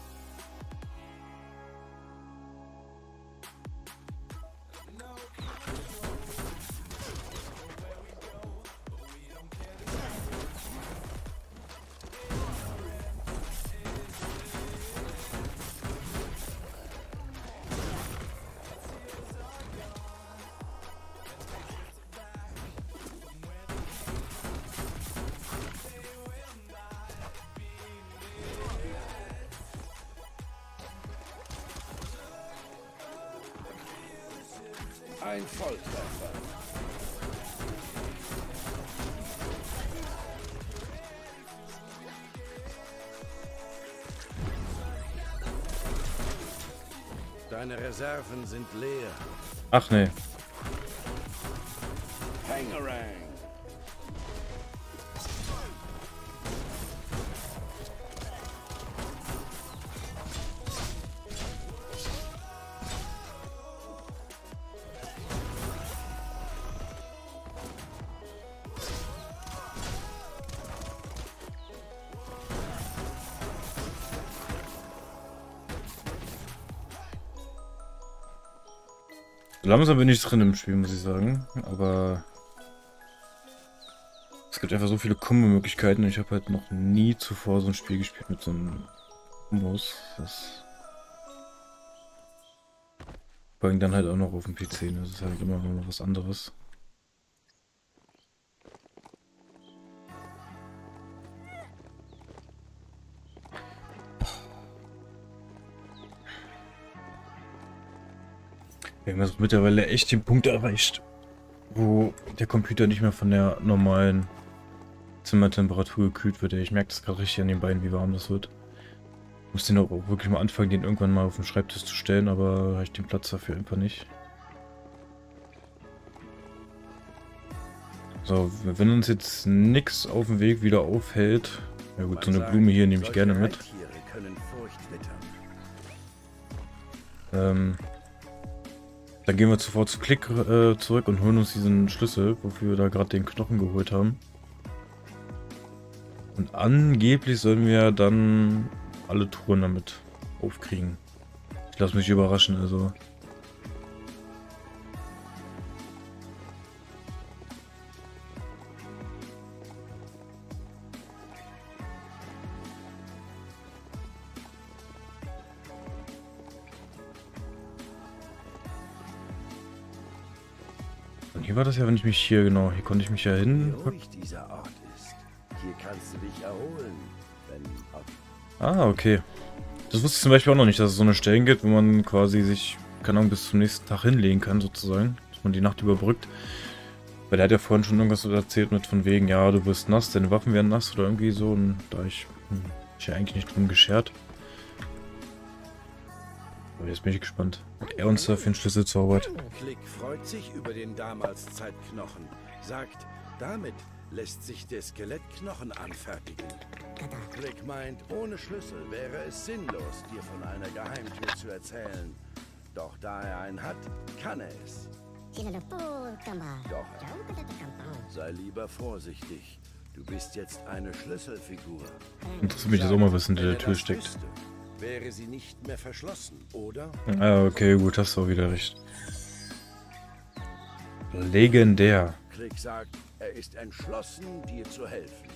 Langsam bin ich drin im Spiel, muss ich sagen. Aber es gibt einfach so viele Kombo-Möglichkeiten. Ich habe halt noch nie zuvor so ein Spiel gespielt mit so einem Kombos. Das vor allem dann halt auch noch auf dem PC. Ne? Das ist halt immer noch was anderes. Wir haben jetzt mittlerweile echt den Punkt erreicht, wo der Computer nicht mehr von der normalen Zimmertemperatur gekühlt wird. Ich merke das gerade richtig an den Beinen, wie warm das wird. Ich muss den auch wirklich mal anfangen, den irgendwann mal auf den Schreibtisch zu stellen, aber habe ich den Platz dafür einfach nicht. So, wenn uns jetzt nichts auf dem Weg wieder aufhält, ja gut, so eine Blume hier nehme ich gerne mit. Ähm, dann gehen wir sofort zu Klick äh, zurück und holen uns diesen Schlüssel, wofür wir da gerade den Knochen geholt haben. Und angeblich sollen wir dann alle Touren damit aufkriegen. Ich lasse mich überraschen, also. Hier war das ja, wenn ich mich hier, genau, hier konnte ich mich ja hin. Erholen, wenn... Ah, okay. Das wusste ich zum Beispiel auch noch nicht, dass es so eine Stellen gibt, wo man quasi sich, keine Ahnung, bis zum nächsten Tag hinlegen kann, sozusagen. Dass man die Nacht überbrückt. Weil der hat ja vorhin schon irgendwas erzählt mit von wegen, ja, du wirst nass, deine Waffen werden nass oder irgendwie so. Und da ich, hm, ich ja eigentlich nicht drum geschert. Aber jetzt bin ich gespannt, ob er uns dafür einen Schlüssel zaubert. Klick freut sich über den damals Zeitknochen. Sagt, damit lässt sich der Skelettknochen anfertigen. Klick meint, ohne Schlüssel wäre es sinnlos, dir von einer Geheimtür zu erzählen. Doch da er einen hat, kann er es. Doch, sei lieber vorsichtig. Du bist jetzt eine Schlüsselfigur. Interessiert mich jetzt auch mal, was hinter der Tür steckt. Wäre sie nicht mehr verschlossen, oder? Ah, okay, gut, hast du auch wieder recht. Legendär. Klick sagt, er ist entschlossen, dir zu helfen.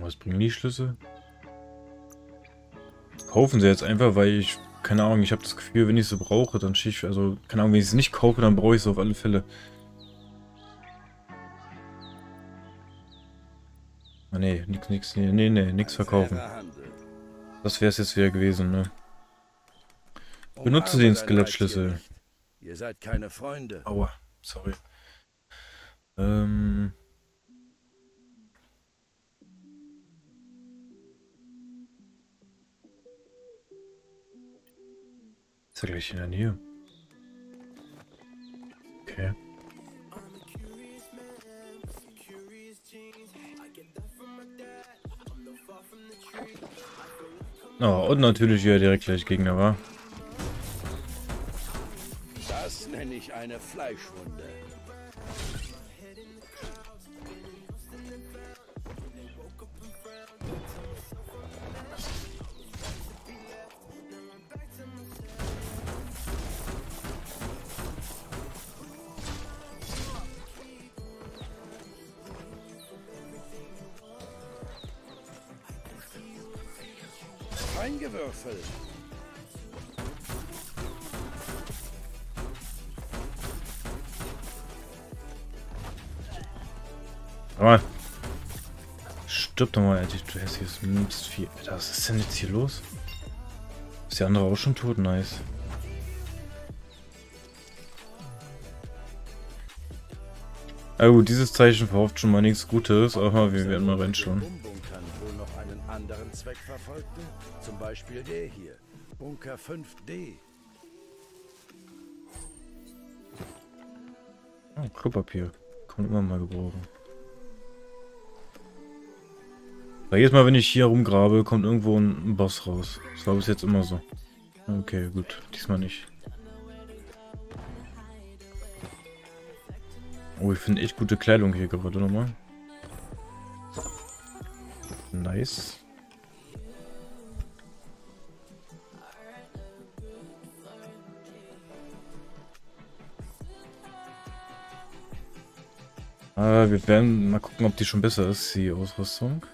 Was bringen die Schlüssel? Kaufen sie jetzt einfach, weil ich keine Ahnung, ich habe das Gefühl, wenn ich sie brauche, dann schieße ich, also, keine Ahnung, wenn ich sie nicht kaufe, dann brauche ich sie auf alle Fälle. Ah, nee, nix, nix, nee, nee, nee, nix verkaufen. Das wäre es jetzt wieder gewesen, ne? Benutze den Skelettschlüssel. Ihr seid keine Freunde. Aua, sorry. Ähm... ja gleich in der Nähe. Okay. Oh, und natürlich wieder direkt gleich Gegner, war. Das nenne ich eine Fleischwunde. Doch mal, Alter, du hässliches Mistvieh. Was ist denn jetzt hier los? Ist der andere auch schon tot? Nice. Ah gut, dieses Zeichen verhofft schon mal nichts Gutes, aber wir werden mal reinschauen. Zum Beispiel der hier. Bunker 5D. Oh, Klopapier. Kann man immer mal gebrauchen. Weil jedes Mal, wenn ich hier rumgrabe, kommt irgendwo ein Boss raus. Das war bis jetzt immer so. Okay, gut. Diesmal nicht. Oh, ich finde echt gute Kleidung hier gerade nochmal. Nice. Äh, wir werden mal gucken, ob die schon besser ist, die Ausrüstung.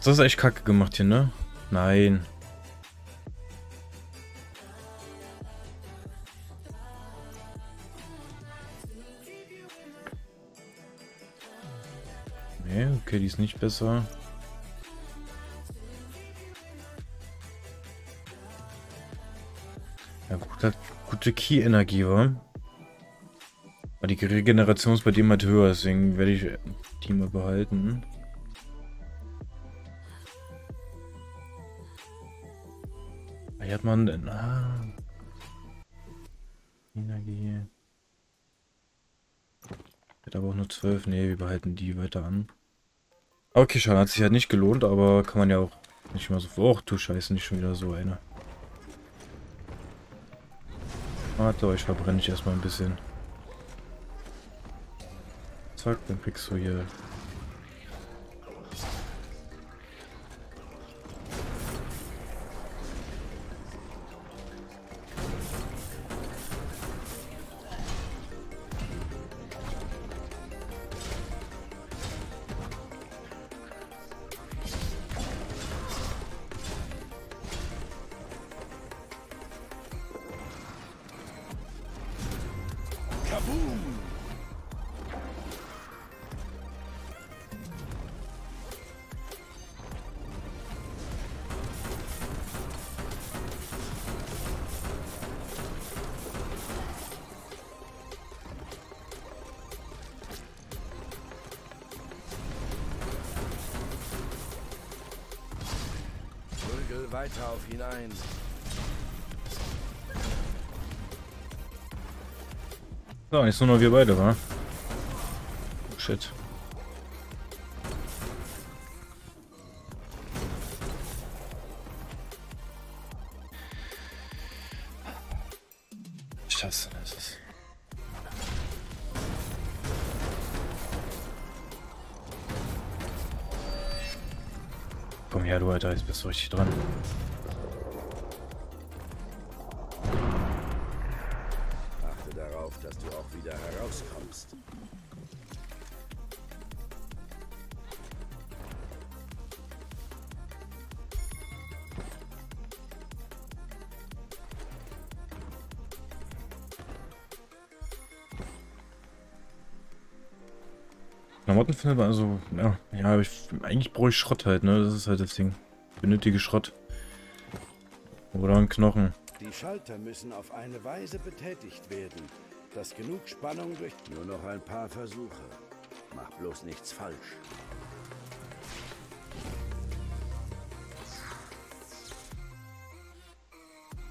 Es ist das echt kacke gemacht hier, ne? Nein. Nee, okay, die ist nicht besser. Ja, gut, hat gute Key-Energie, war. Aber die Regeneration ist bei dem halt höher, deswegen werde ich die mal behalten. Hat man denn? Ah. Energie. Hat aber auch nur 12. Ne, wir behalten die weiter an. Okay, schon, hat sich halt nicht gelohnt, aber kann man ja auch nicht mal so... Oh, du Scheiße, nicht schon wieder so eine. Warte, euch verbrenne ich erstmal ein bisschen. Zack, dann kriegst du hier Weiter auf ihn ein. So, jetzt nur noch wir beide, wa? Oh, shit. Alter, jetzt bist du richtig dran. Achte darauf, dass du auch wieder herauskommst. Klamotten findet man also, ja, ja, ich, eigentlich brauche ich Schrott halt, ne, das ist halt das Ding. Benötige Schrott. Oder einen Knochen. Die Schalter müssen auf eine Weise betätigt werden, dass genug Spannung durch... Nur noch ein paar Versuche. Mach bloß nichts falsch.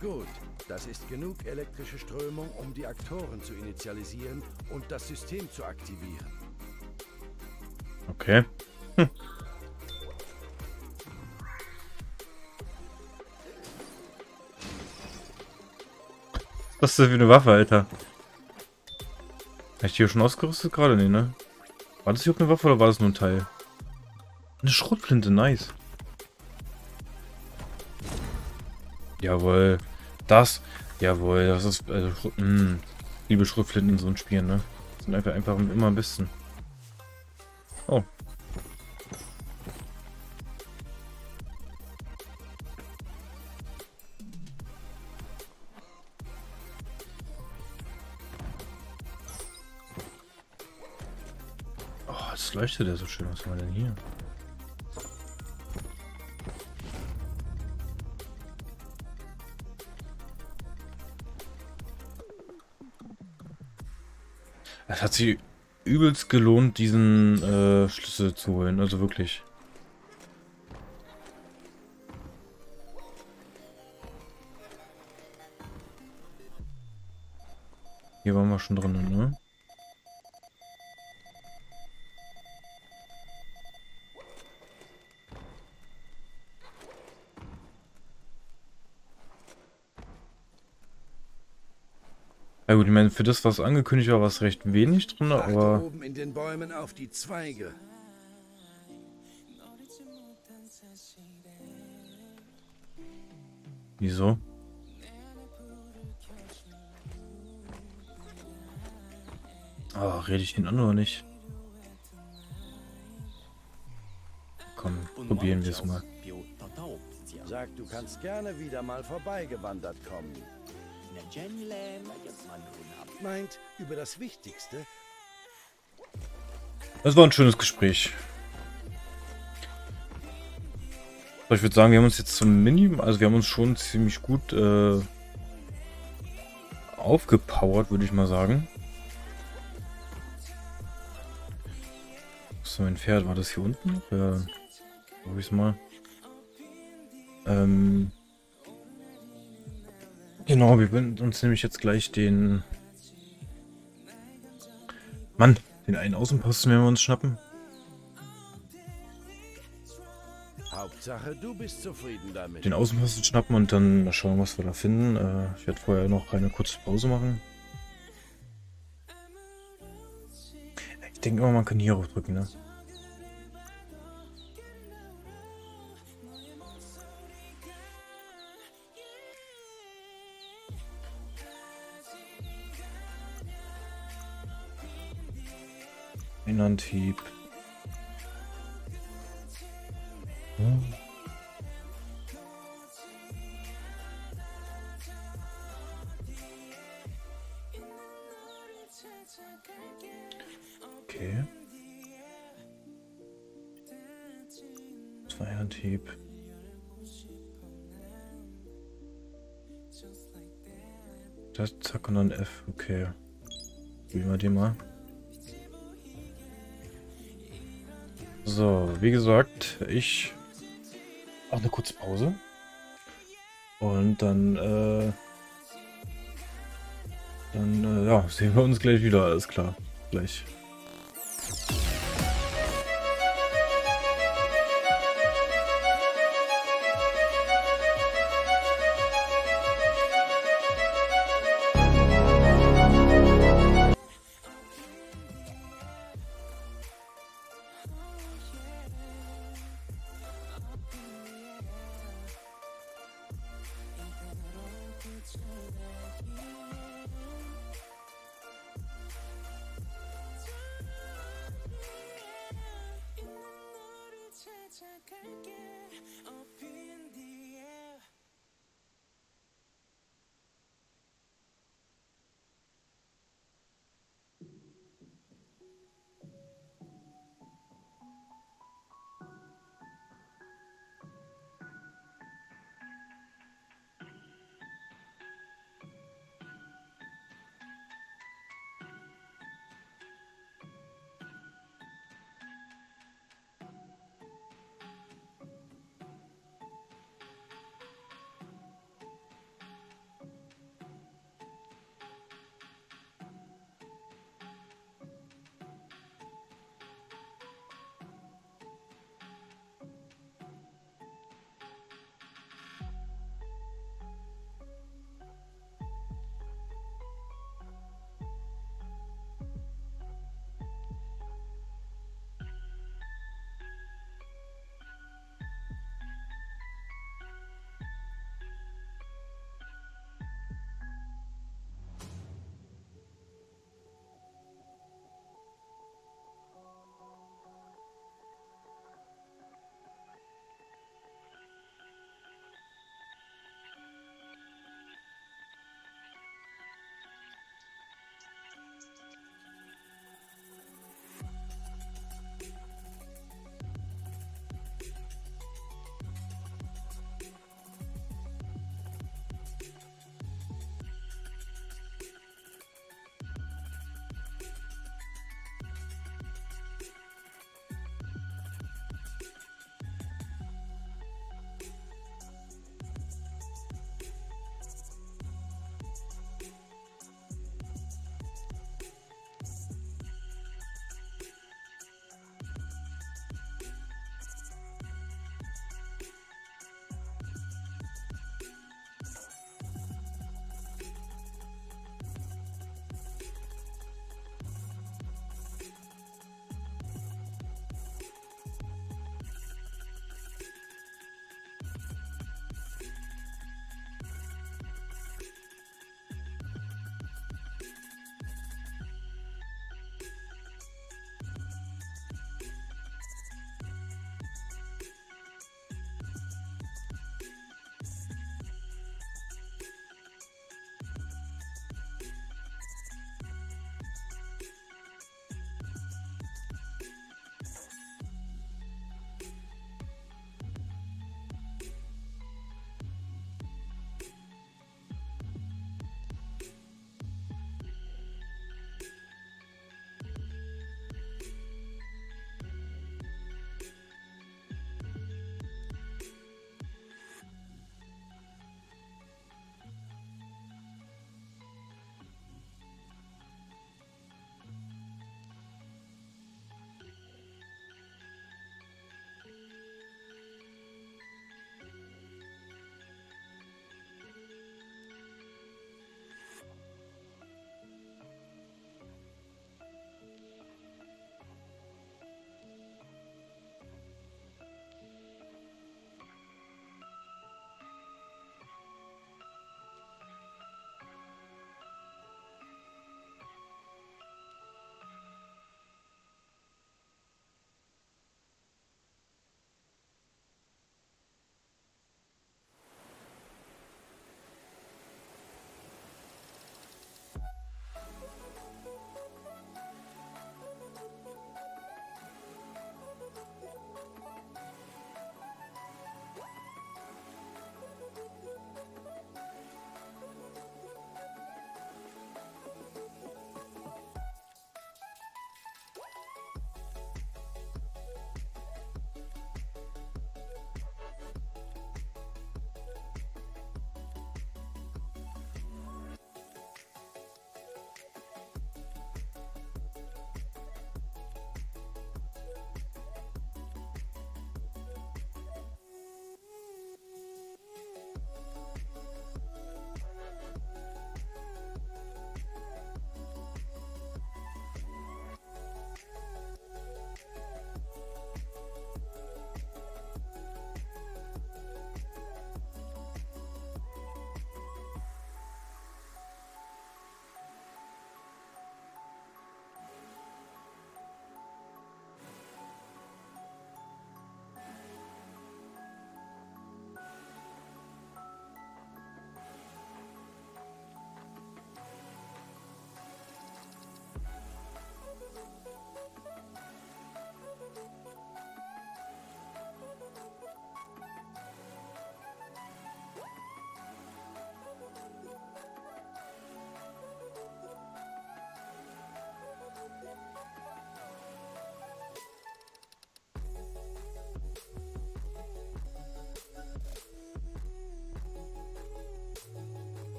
Gut, das ist genug elektrische Strömung, um die Aktoren zu initialisieren und das System zu aktivieren. Okay. Was ist das für eine Waffe, Alter? Habe ich die hier schon ausgerüstet gerade? Nee, ne? War das hier auch eine Waffe oder war das nur ein Teil? Eine Schrotflinte, nice. Jawohl. Das. Jawohl, das ist. Also, mh, hm, liebe Schrotflinten in so einem Spiel, ne? Sind einfach, einfach immer am besten. Leuchtet ja so schön. Was haben wir denn hier? Es hat sich übelst gelohnt, diesen äh, Schlüssel zu holen. Also wirklich. Hier waren wir schon drin, ne? Ja gut, ich meine, für das, was angekündigt war, war es recht wenig drin, aber... oben in den Bäumen auf die Zweige. Wieso? Ah, rede ich den an oder nicht? Komm, probieren wir es mal. Sag, du kannst gerne wieder mal vorbeigewandert kommen. Meint über das Wichtigste. Das war ein schönes Gespräch. Ich würde sagen, wir haben uns jetzt zum Minimum, also wir haben uns schon ziemlich gut äh, aufgepowert, würde ich mal sagen. So, mein Pferd, war das hier unten? Ja, wo ich mal. Ähm, Genau, wir würden uns nämlich jetzt gleich den... Mann, den einen Außenposten werden wir uns schnappen. Hauptsache, du bist zufrieden damit. Den Außenposten schnappen und dann schauen, was wir da finden. Äh, ich werde vorher noch eine kurze Pause machen. Ich denke immer, man kann hier drücken, ne? Ein Antrieb. Hm. Ich mache eine kurze Pause. Und dann, äh, dann, äh, ja, sehen wir uns gleich wieder, alles klar. Gleich.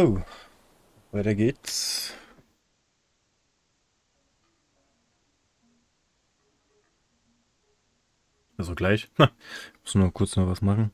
So, weiter geht's. Also gleich. Ich muss nur kurz noch was machen.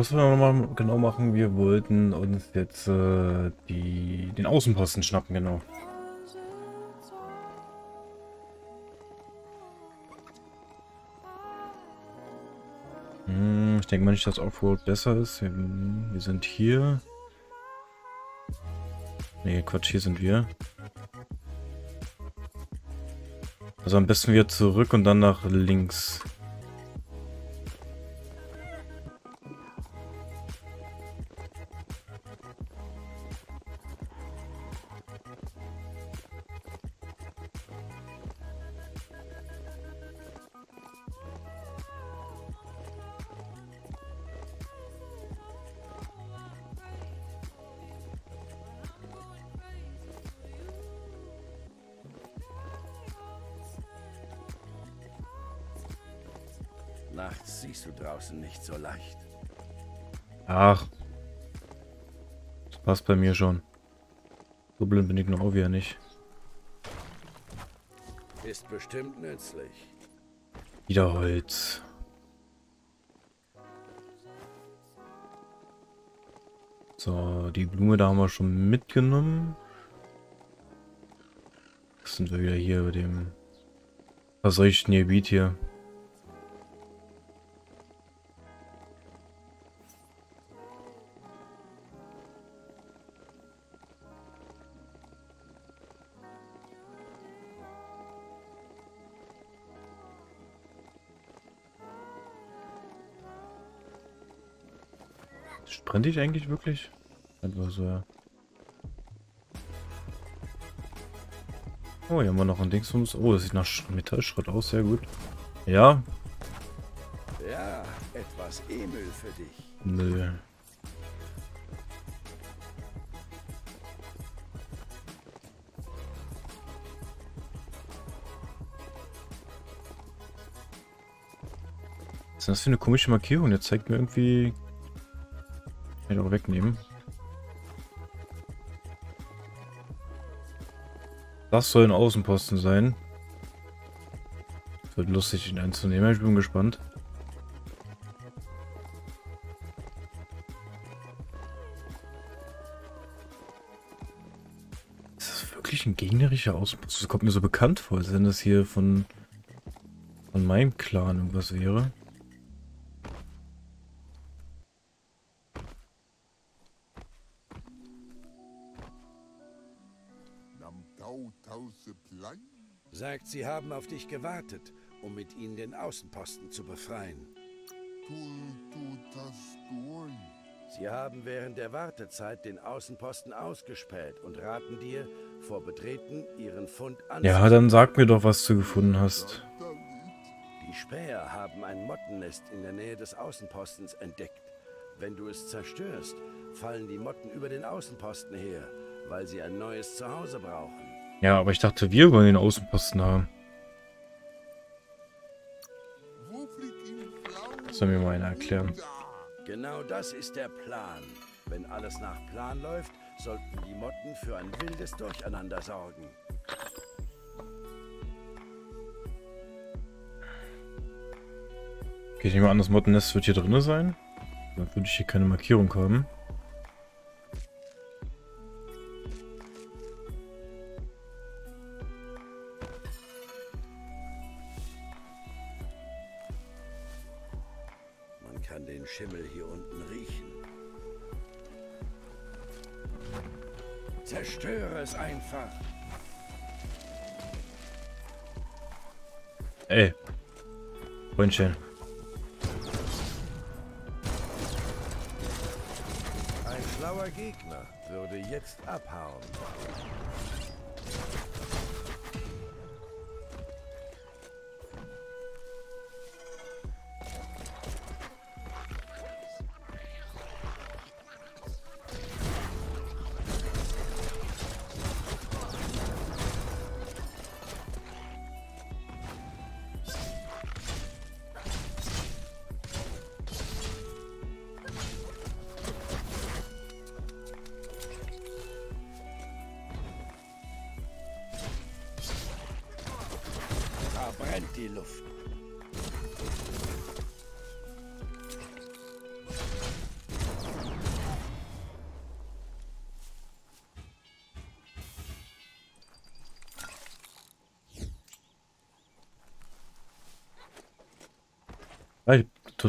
Was wir nochmal genau machen, wir wollten uns jetzt äh, die, den Außenposten schnappen, genau. Hm, ich denke mal nicht, dass Offroad besser ist. Wir, wir sind hier. Ne, Quatsch, hier sind wir. Also am besten wieder zurück und dann nach links. Nachts siehst du draußen nicht so leicht. Ach. Das passt bei mir schon. So blind bin ich noch auch wieder nicht. Ist bestimmt nützlich. Wieder Holz. So, die Blume da haben wir schon mitgenommen. Jetzt sind wir wieder hier bei dem verseuchten Gebiet hier. Sprinte ich eigentlich wirklich? Einfach so, ja. Oh, hier haben wir noch ein Dingsbums. Oh, das sieht nach Metallschrott aus, sehr gut. Ja. Ja, etwas Emel für dich. Nö. Was ist das für eine komische Markierung? Der zeigt mir irgendwie kann ich auch wegnehmen. Das soll ein Außenposten sein. wird lustig, ihn einzunehmen. Ich bin gespannt. Ist das wirklich ein gegnerischer Außenposten? Das kommt mir so bekannt vor, als wenn das hier von, von meinem Clan irgendwas wäre. Sie haben auf dich gewartet, um mit ihnen den Außenposten zu befreien. Sie haben während der Wartezeit den Außenposten ausgespäht und raten dir, vor Betreten ihren Fund anzunehmen. Ja, dann sag mir doch, was du gefunden hast. Die Späher haben ein Mottennest in der Nähe des Außenpostens entdeckt. Wenn du es zerstörst, fallen die Motten über den Außenposten her, weil sie ein neues Zuhause brauchen. Ja, aber ich dachte, wir wollen den Außenposten haben. Das soll mir mal einer erklären. Genau das ist der Plan. Wenn alles nach Plan läuft, sollten die Motten für ein wildes Durcheinander sorgen. Okay, ich nehme an, das Mottennest wird hier drin sein. Dann würde ich hier keine Markierung haben. den Schimmel hier unten riechen. Zerstöre es einfach. Ey. Brünnchen. Ein schlauer Gegner würde jetzt abhauen.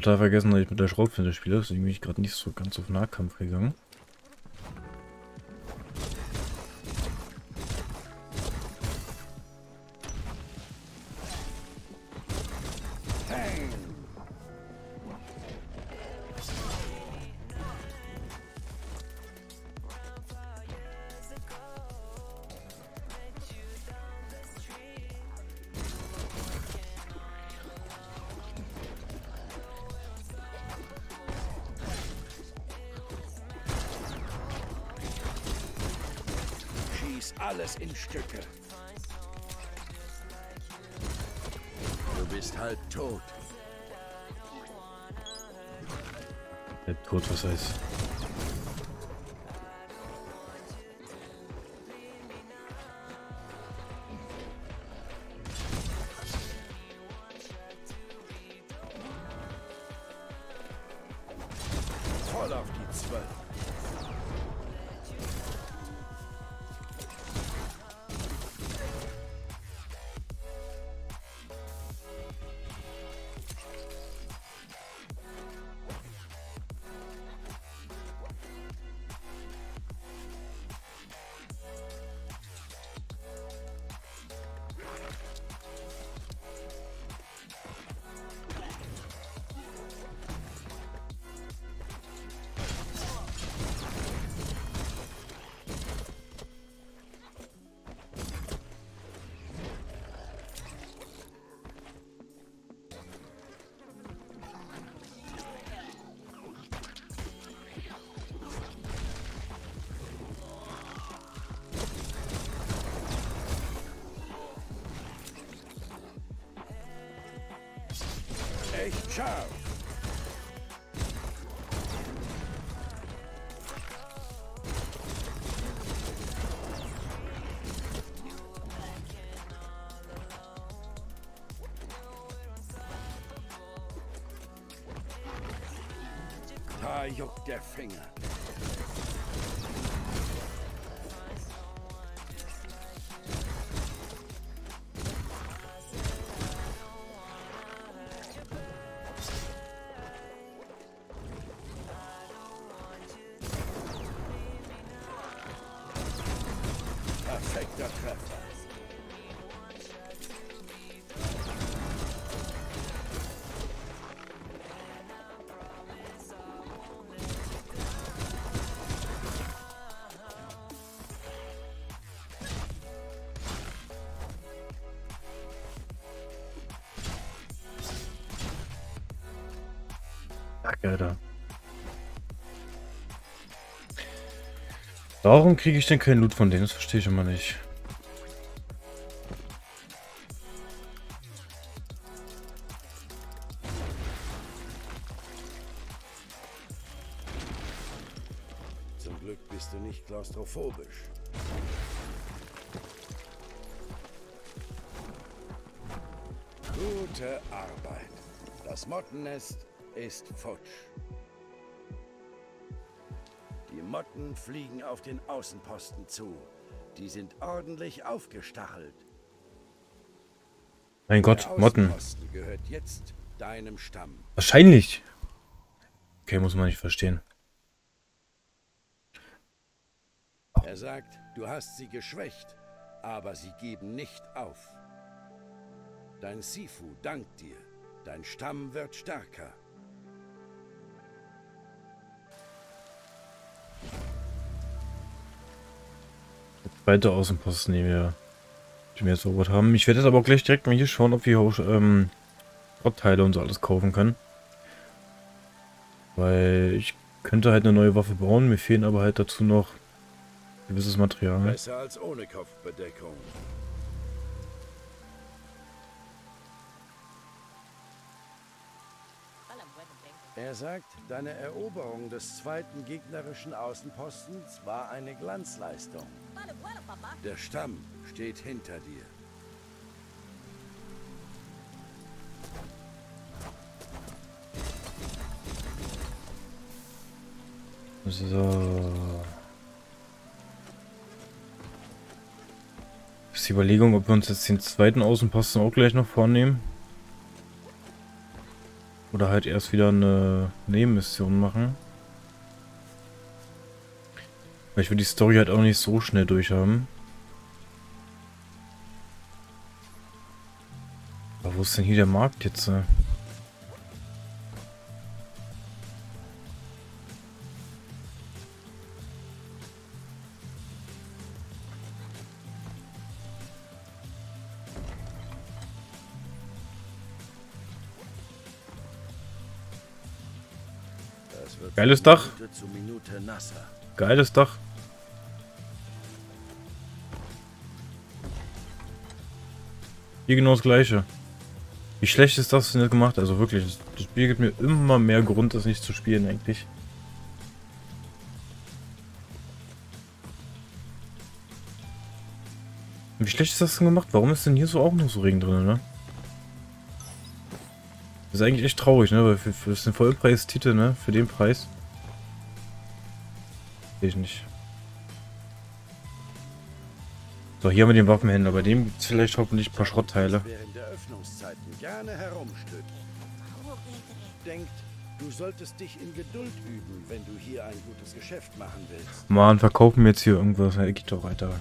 Total vergessen, dass ich mit der Schrotflinte spiele, deswegen bin ich gerade nicht so ganz auf Nahkampf gegangen. Scharf. Da juckt der Finger. Warum kriege ich denn keinen Loot von denen? Das verstehe ich immer nicht. Zum Glück bist du nicht klaustrophobisch. Gute Arbeit. Das Mottennest ist futsch. Motten fliegen auf den Außenposten zu. Die sind ordentlich aufgestachelt. Mein Gott, Motten. Gehört jetzt deinem Stamm. Wahrscheinlich. Okay, muss man nicht verstehen. Er sagt, du hast sie geschwächt, aber sie geben nicht auf. Dein Sifu dankt dir. Dein Stamm wird stärker. Zweite Außenposten, die wir, die wir jetzt erobert haben. Ich werde jetzt aber auch gleich direkt mal hier schauen, ob wir auch ähm, Robteile und so alles kaufen können. Weil ich könnte halt eine neue Waffe bauen, mir fehlen aber halt dazu noch gewisses Material. Besser als ohne Kopfbedeckung. Er sagt, deine Eroberung des zweiten gegnerischen Außenpostens war eine Glanzleistung. Der Stamm steht hinter dir. So. Ist die Überlegung, ob wir uns jetzt den zweiten Außenposten auch gleich noch vornehmen. Oder halt erst wieder eine Nebenmission machen. Weil ich will die Story halt auch nicht so schnell durchhaben. Aber wo ist denn hier der Markt jetzt? Geiles Dach. Geiles Dach. Hier genau das gleiche. Wie schlecht ist das denn gemacht? Also wirklich, das Spiel gibt mir immer mehr Grund, das nicht zu spielen eigentlich. Wie schlecht ist das denn gemacht? Warum ist denn hier so auch noch so Regen drin, ne? Das ist eigentlich echt traurig, ne? Weil für, für den Vollpreistitel, ne? Für den Preis. Sehe ich nicht. So, hier haben wir den Waffenhändler. Bei dem gibt es vielleicht hoffentlich ein paar Schrottteile. Denkt, du solltest dich in Geduld üben, wenn du hier ein gutes Geschäft machen willst. Mann, verkaufen wir jetzt hier irgendwas. Ja, geht doch weiter.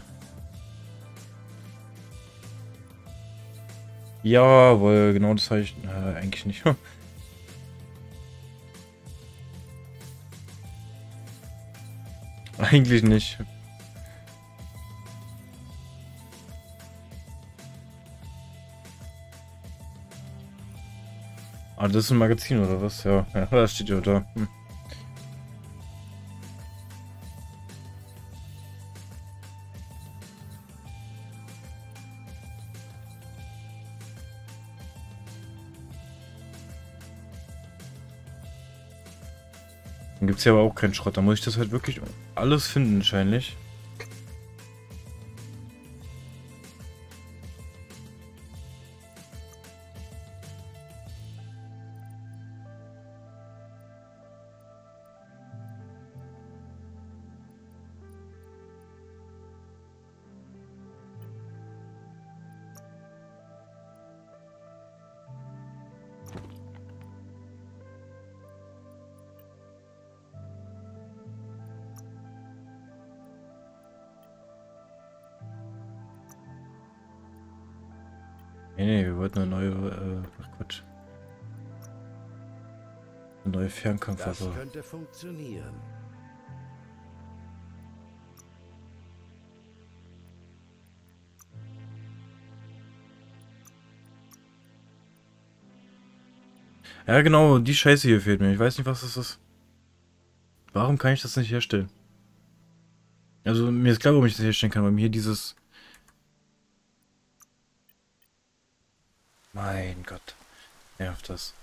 Ja, weil genau das habe ich äh, eigentlich nicht. eigentlich nicht. Ah, das ist ein Magazin oder was? Ja, ja das steht ja da. Hm. Gibt es ja aber auch keinen Schrott. Da muss ich das halt wirklich alles finden wahrscheinlich. Fernkampfwaffe. Das könnte funktionieren. Ja, genau, die Scheiße hier fehlt mir. Ich weiß nicht, was das ist. Warum kann ich das nicht herstellen? Also, mir ist klar, warum ich das herstellen kann, weil mir hier dieses Mein Gott. Nervt das.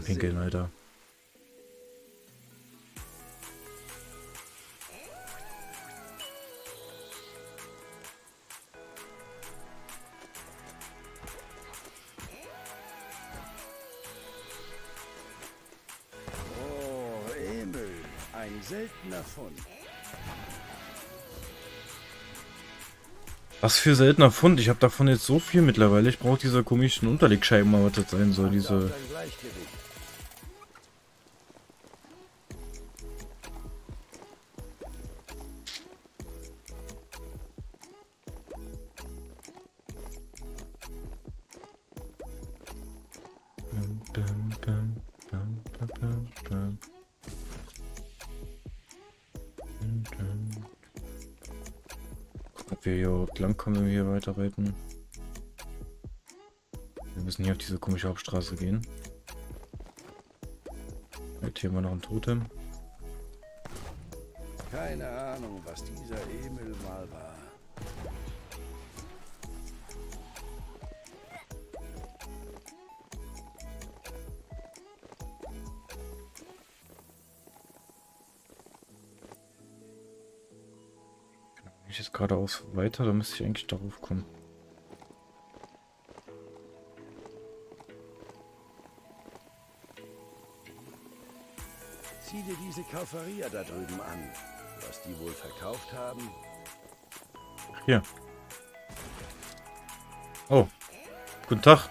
Pinkeln, Alter. seltener Fund. Was für seltener Fund. Ich habe davon jetzt so viel mittlerweile. Ich brauche diese komischen Unterlegscheiben, was das sein soll. Diese... Auf diese komische Hauptstraße gehen. Jetzt hier mal noch ein Totem. Keine Ahnung, was dieser Emil mal war. Ich jetzt geradeaus weiter, da müsste ich eigentlich darauf kommen. Kauferia da drüben an. Was die wohl verkauft haben? Hier. Oh. Guten Tag.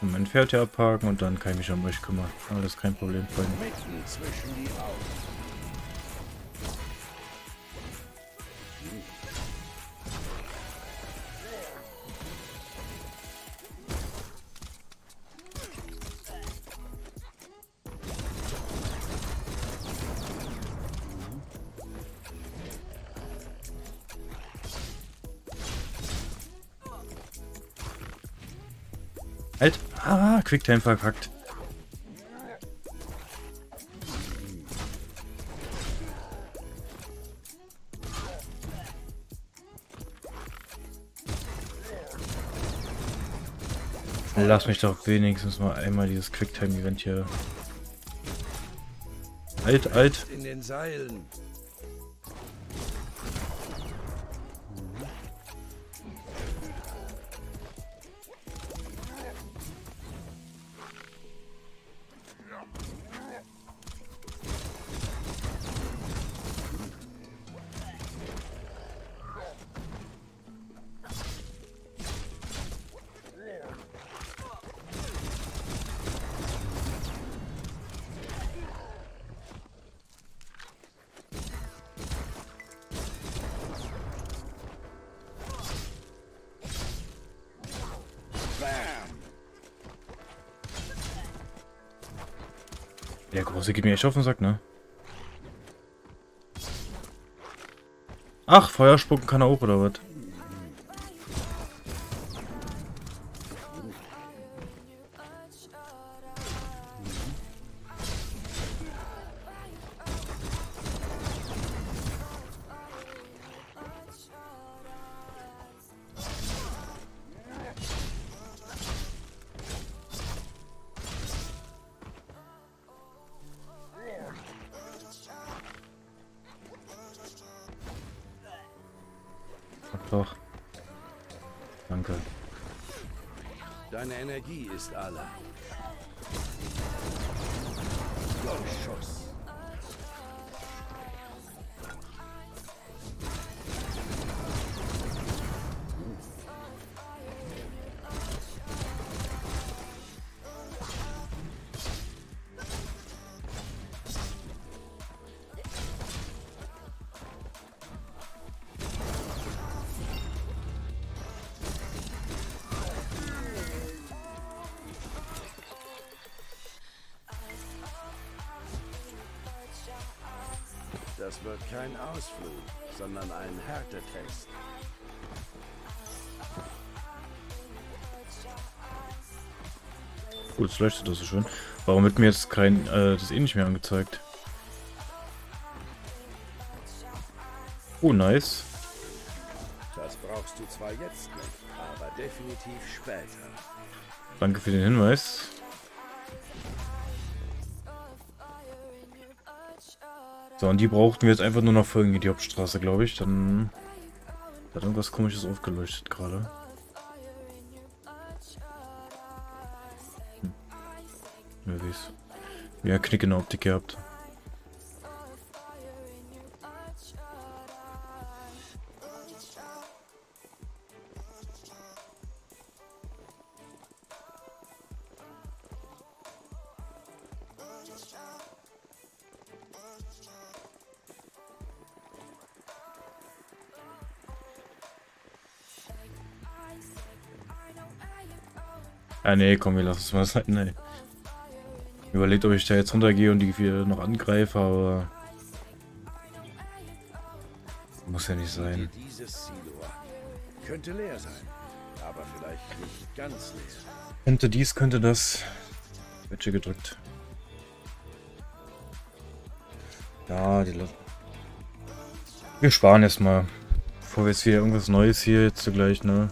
Mein Pferd hier abparken und dann kann ich mich um euch kümmern. Alles kein Problem, Freunde. Quicktime verkackt. Lass mich doch wenigstens mal einmal dieses Quicktime-Event hier. Alt, alt. In den Seilen. Große geht mir echt auf den Sack, ne? Ach, Feuer spucken kann er auch, oder was? Energie ist Ausflug, sondern ein Härtetest. Gut, es leuchtet das so schön. Warum wird mir jetzt kein, äh, das eh nicht mehr angezeigt? Oh, nice. Das brauchst du zwar jetzt nicht, aber definitiv später. Danke für den Hinweis. So, und die brauchten wir jetzt einfach nur noch folgen, die Hauptstraße, glaube ich. Dann hat irgendwas komisches aufgeleuchtet gerade. Hm. Wie es. Ja, Knick in der Optik gehabt. Ah nee, komm, wir lassen es mal sein, nee. Überlegt, ob ich da jetzt runtergehe und die wieder noch angreife, aber... Muss ja nicht sein. Könnte leer sein, aber vielleicht nicht ganz leer. Könnte dies, könnte das. Wetsche gedrückt. Ja, die lassen. Wir sparen jetzt mal. Bevor wir jetzt hier irgendwas Neues hier jetzt zugleich, ne?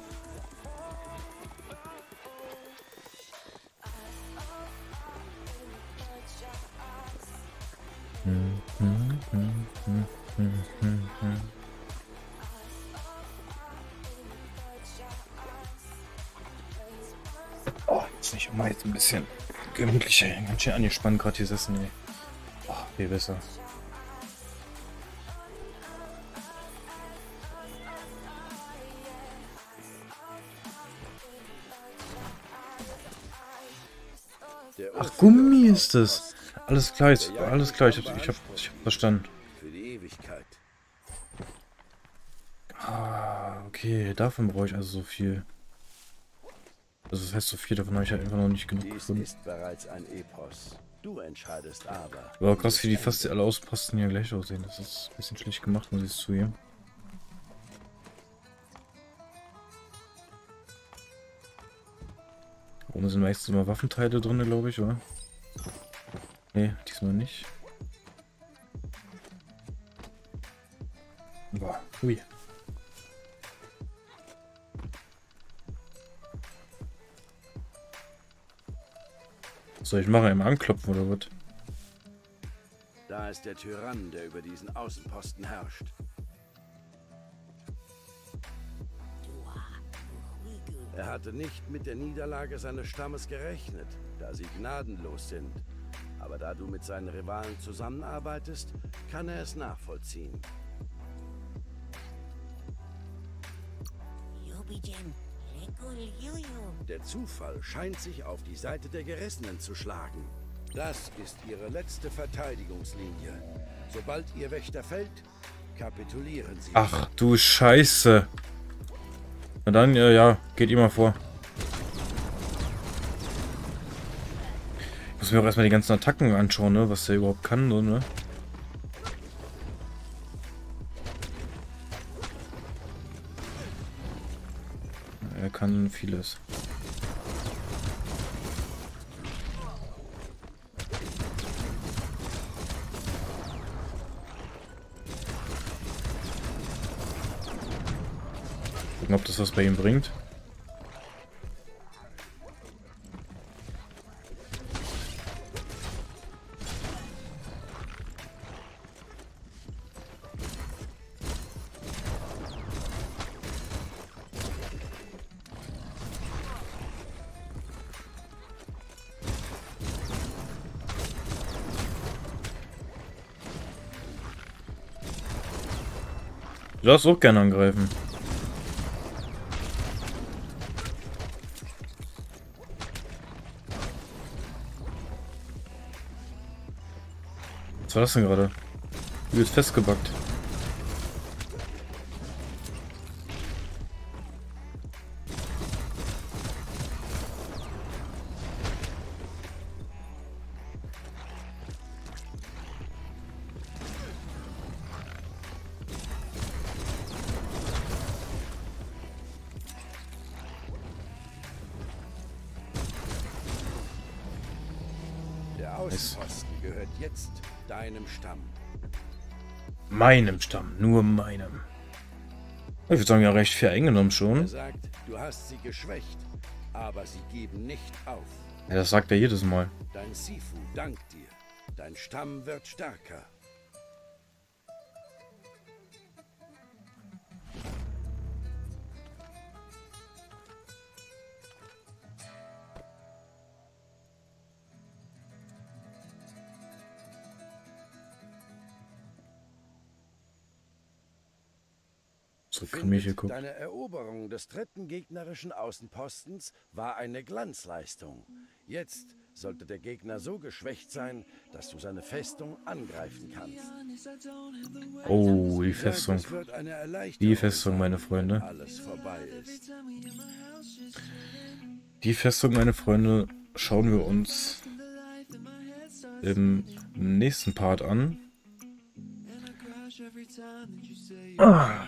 Gemütlicher, ganz schön angespannt gerade hier sitzen, ey. Oh, viel besser. Ach, Gummi ist das. Alles klar, jetzt, alles klar, ich hab, ich hab, ich hab verstanden. Ah, okay, davon brauche ich also so viel. Also das heißt, so viel davon habe ich halt einfach noch nicht genug Dies gefunden. ist bereits ein Epos. Du entscheidest aber. Aber krass, wie die fast alle Außenposten hier gleich aussehen. Das ist ein bisschen schlecht gemacht, muss ich zugeben. Warum sind meistens immer Waffenteile drin, glaube ich, oder? Nee, diesmal nicht. Boah, hui. Soll ich machen? Immer anklopfen oder was? Da ist der Tyrann, der über diesen Außenposten herrscht. Er hatte nicht mit der Niederlage seines Stammes gerechnet, da sie gnadenlos sind. Aber da du mit seinen Rivalen zusammenarbeitest, kann er es nachvollziehen. Zufall scheint sich auf die Seite der Gerissenen zu schlagen. Das ist ihre letzte Verteidigungslinie. Sobald ihr Wächter fällt, kapitulieren sie. Ach du Scheiße. Na dann, ja, ja, geht immer vor. Ich muss mir auch erstmal die ganzen Attacken anschauen, ne? Was der überhaupt kann, so, ne? Er kann vieles. Ob das bei ihm bringt. Du darfst auch gerne angreifen. Was war das denn gerade? Du bist festgebackt. Meinem Stamm, nur meinem. Ich würde sagen, ja recht viel eingenommen schon. sagt, du hast sie geschwächt, aber sie geben nicht auf. Ja, das sagt er jedes Mal. Dein Sifu dankt dir. Dein Stamm wird stärker. Findet, gucken. Deine Eroberung des dritten gegnerischen Außenpostens war eine Glanzleistung. Jetzt sollte der Gegner so geschwächt sein, dass du seine Festung angreifen kannst. Oh, die Festung. Die Festung, meine Freunde. Alles vorbei ist. Die Festung, meine Freunde, schauen wir uns im nächsten Part an. Ah.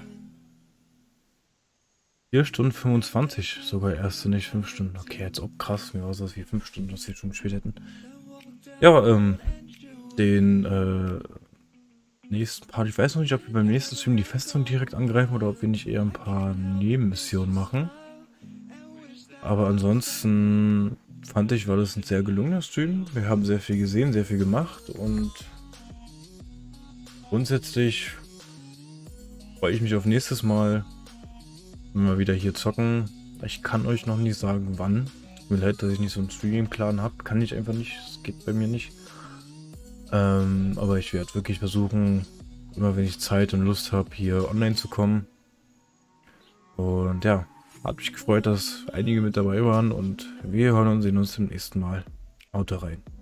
4 Stunden 25, sogar erste, nicht 5 Stunden. Okay, jetzt ob krass, mir war das wie 5 Stunden, dass wir schon gespielt hätten. Ja, ähm, den äh, nächsten Part, ich weiß noch nicht, ob wir beim nächsten Stream die Festung direkt angreifen oder ob wir nicht eher ein paar Nebenmissionen machen. Aber ansonsten fand ich, war das ein sehr gelungener Stream. Wir haben sehr viel gesehen, sehr viel gemacht und grundsätzlich freue ich mich auf nächstes Mal, wenn wir wieder hier zocken. Ich kann euch noch nicht sagen, wann. Mir leid, dass ich nicht so einen Streaming-Plan habe. Kann ich einfach nicht. Es geht bei mir nicht. Ähm, aber ich werde wirklich versuchen, immer wenn ich Zeit und Lust habe, hier online zu kommen. Und ja, hat mich gefreut, dass einige mit dabei waren und wir hören und sehen uns im nächsten Mal. Haut rein.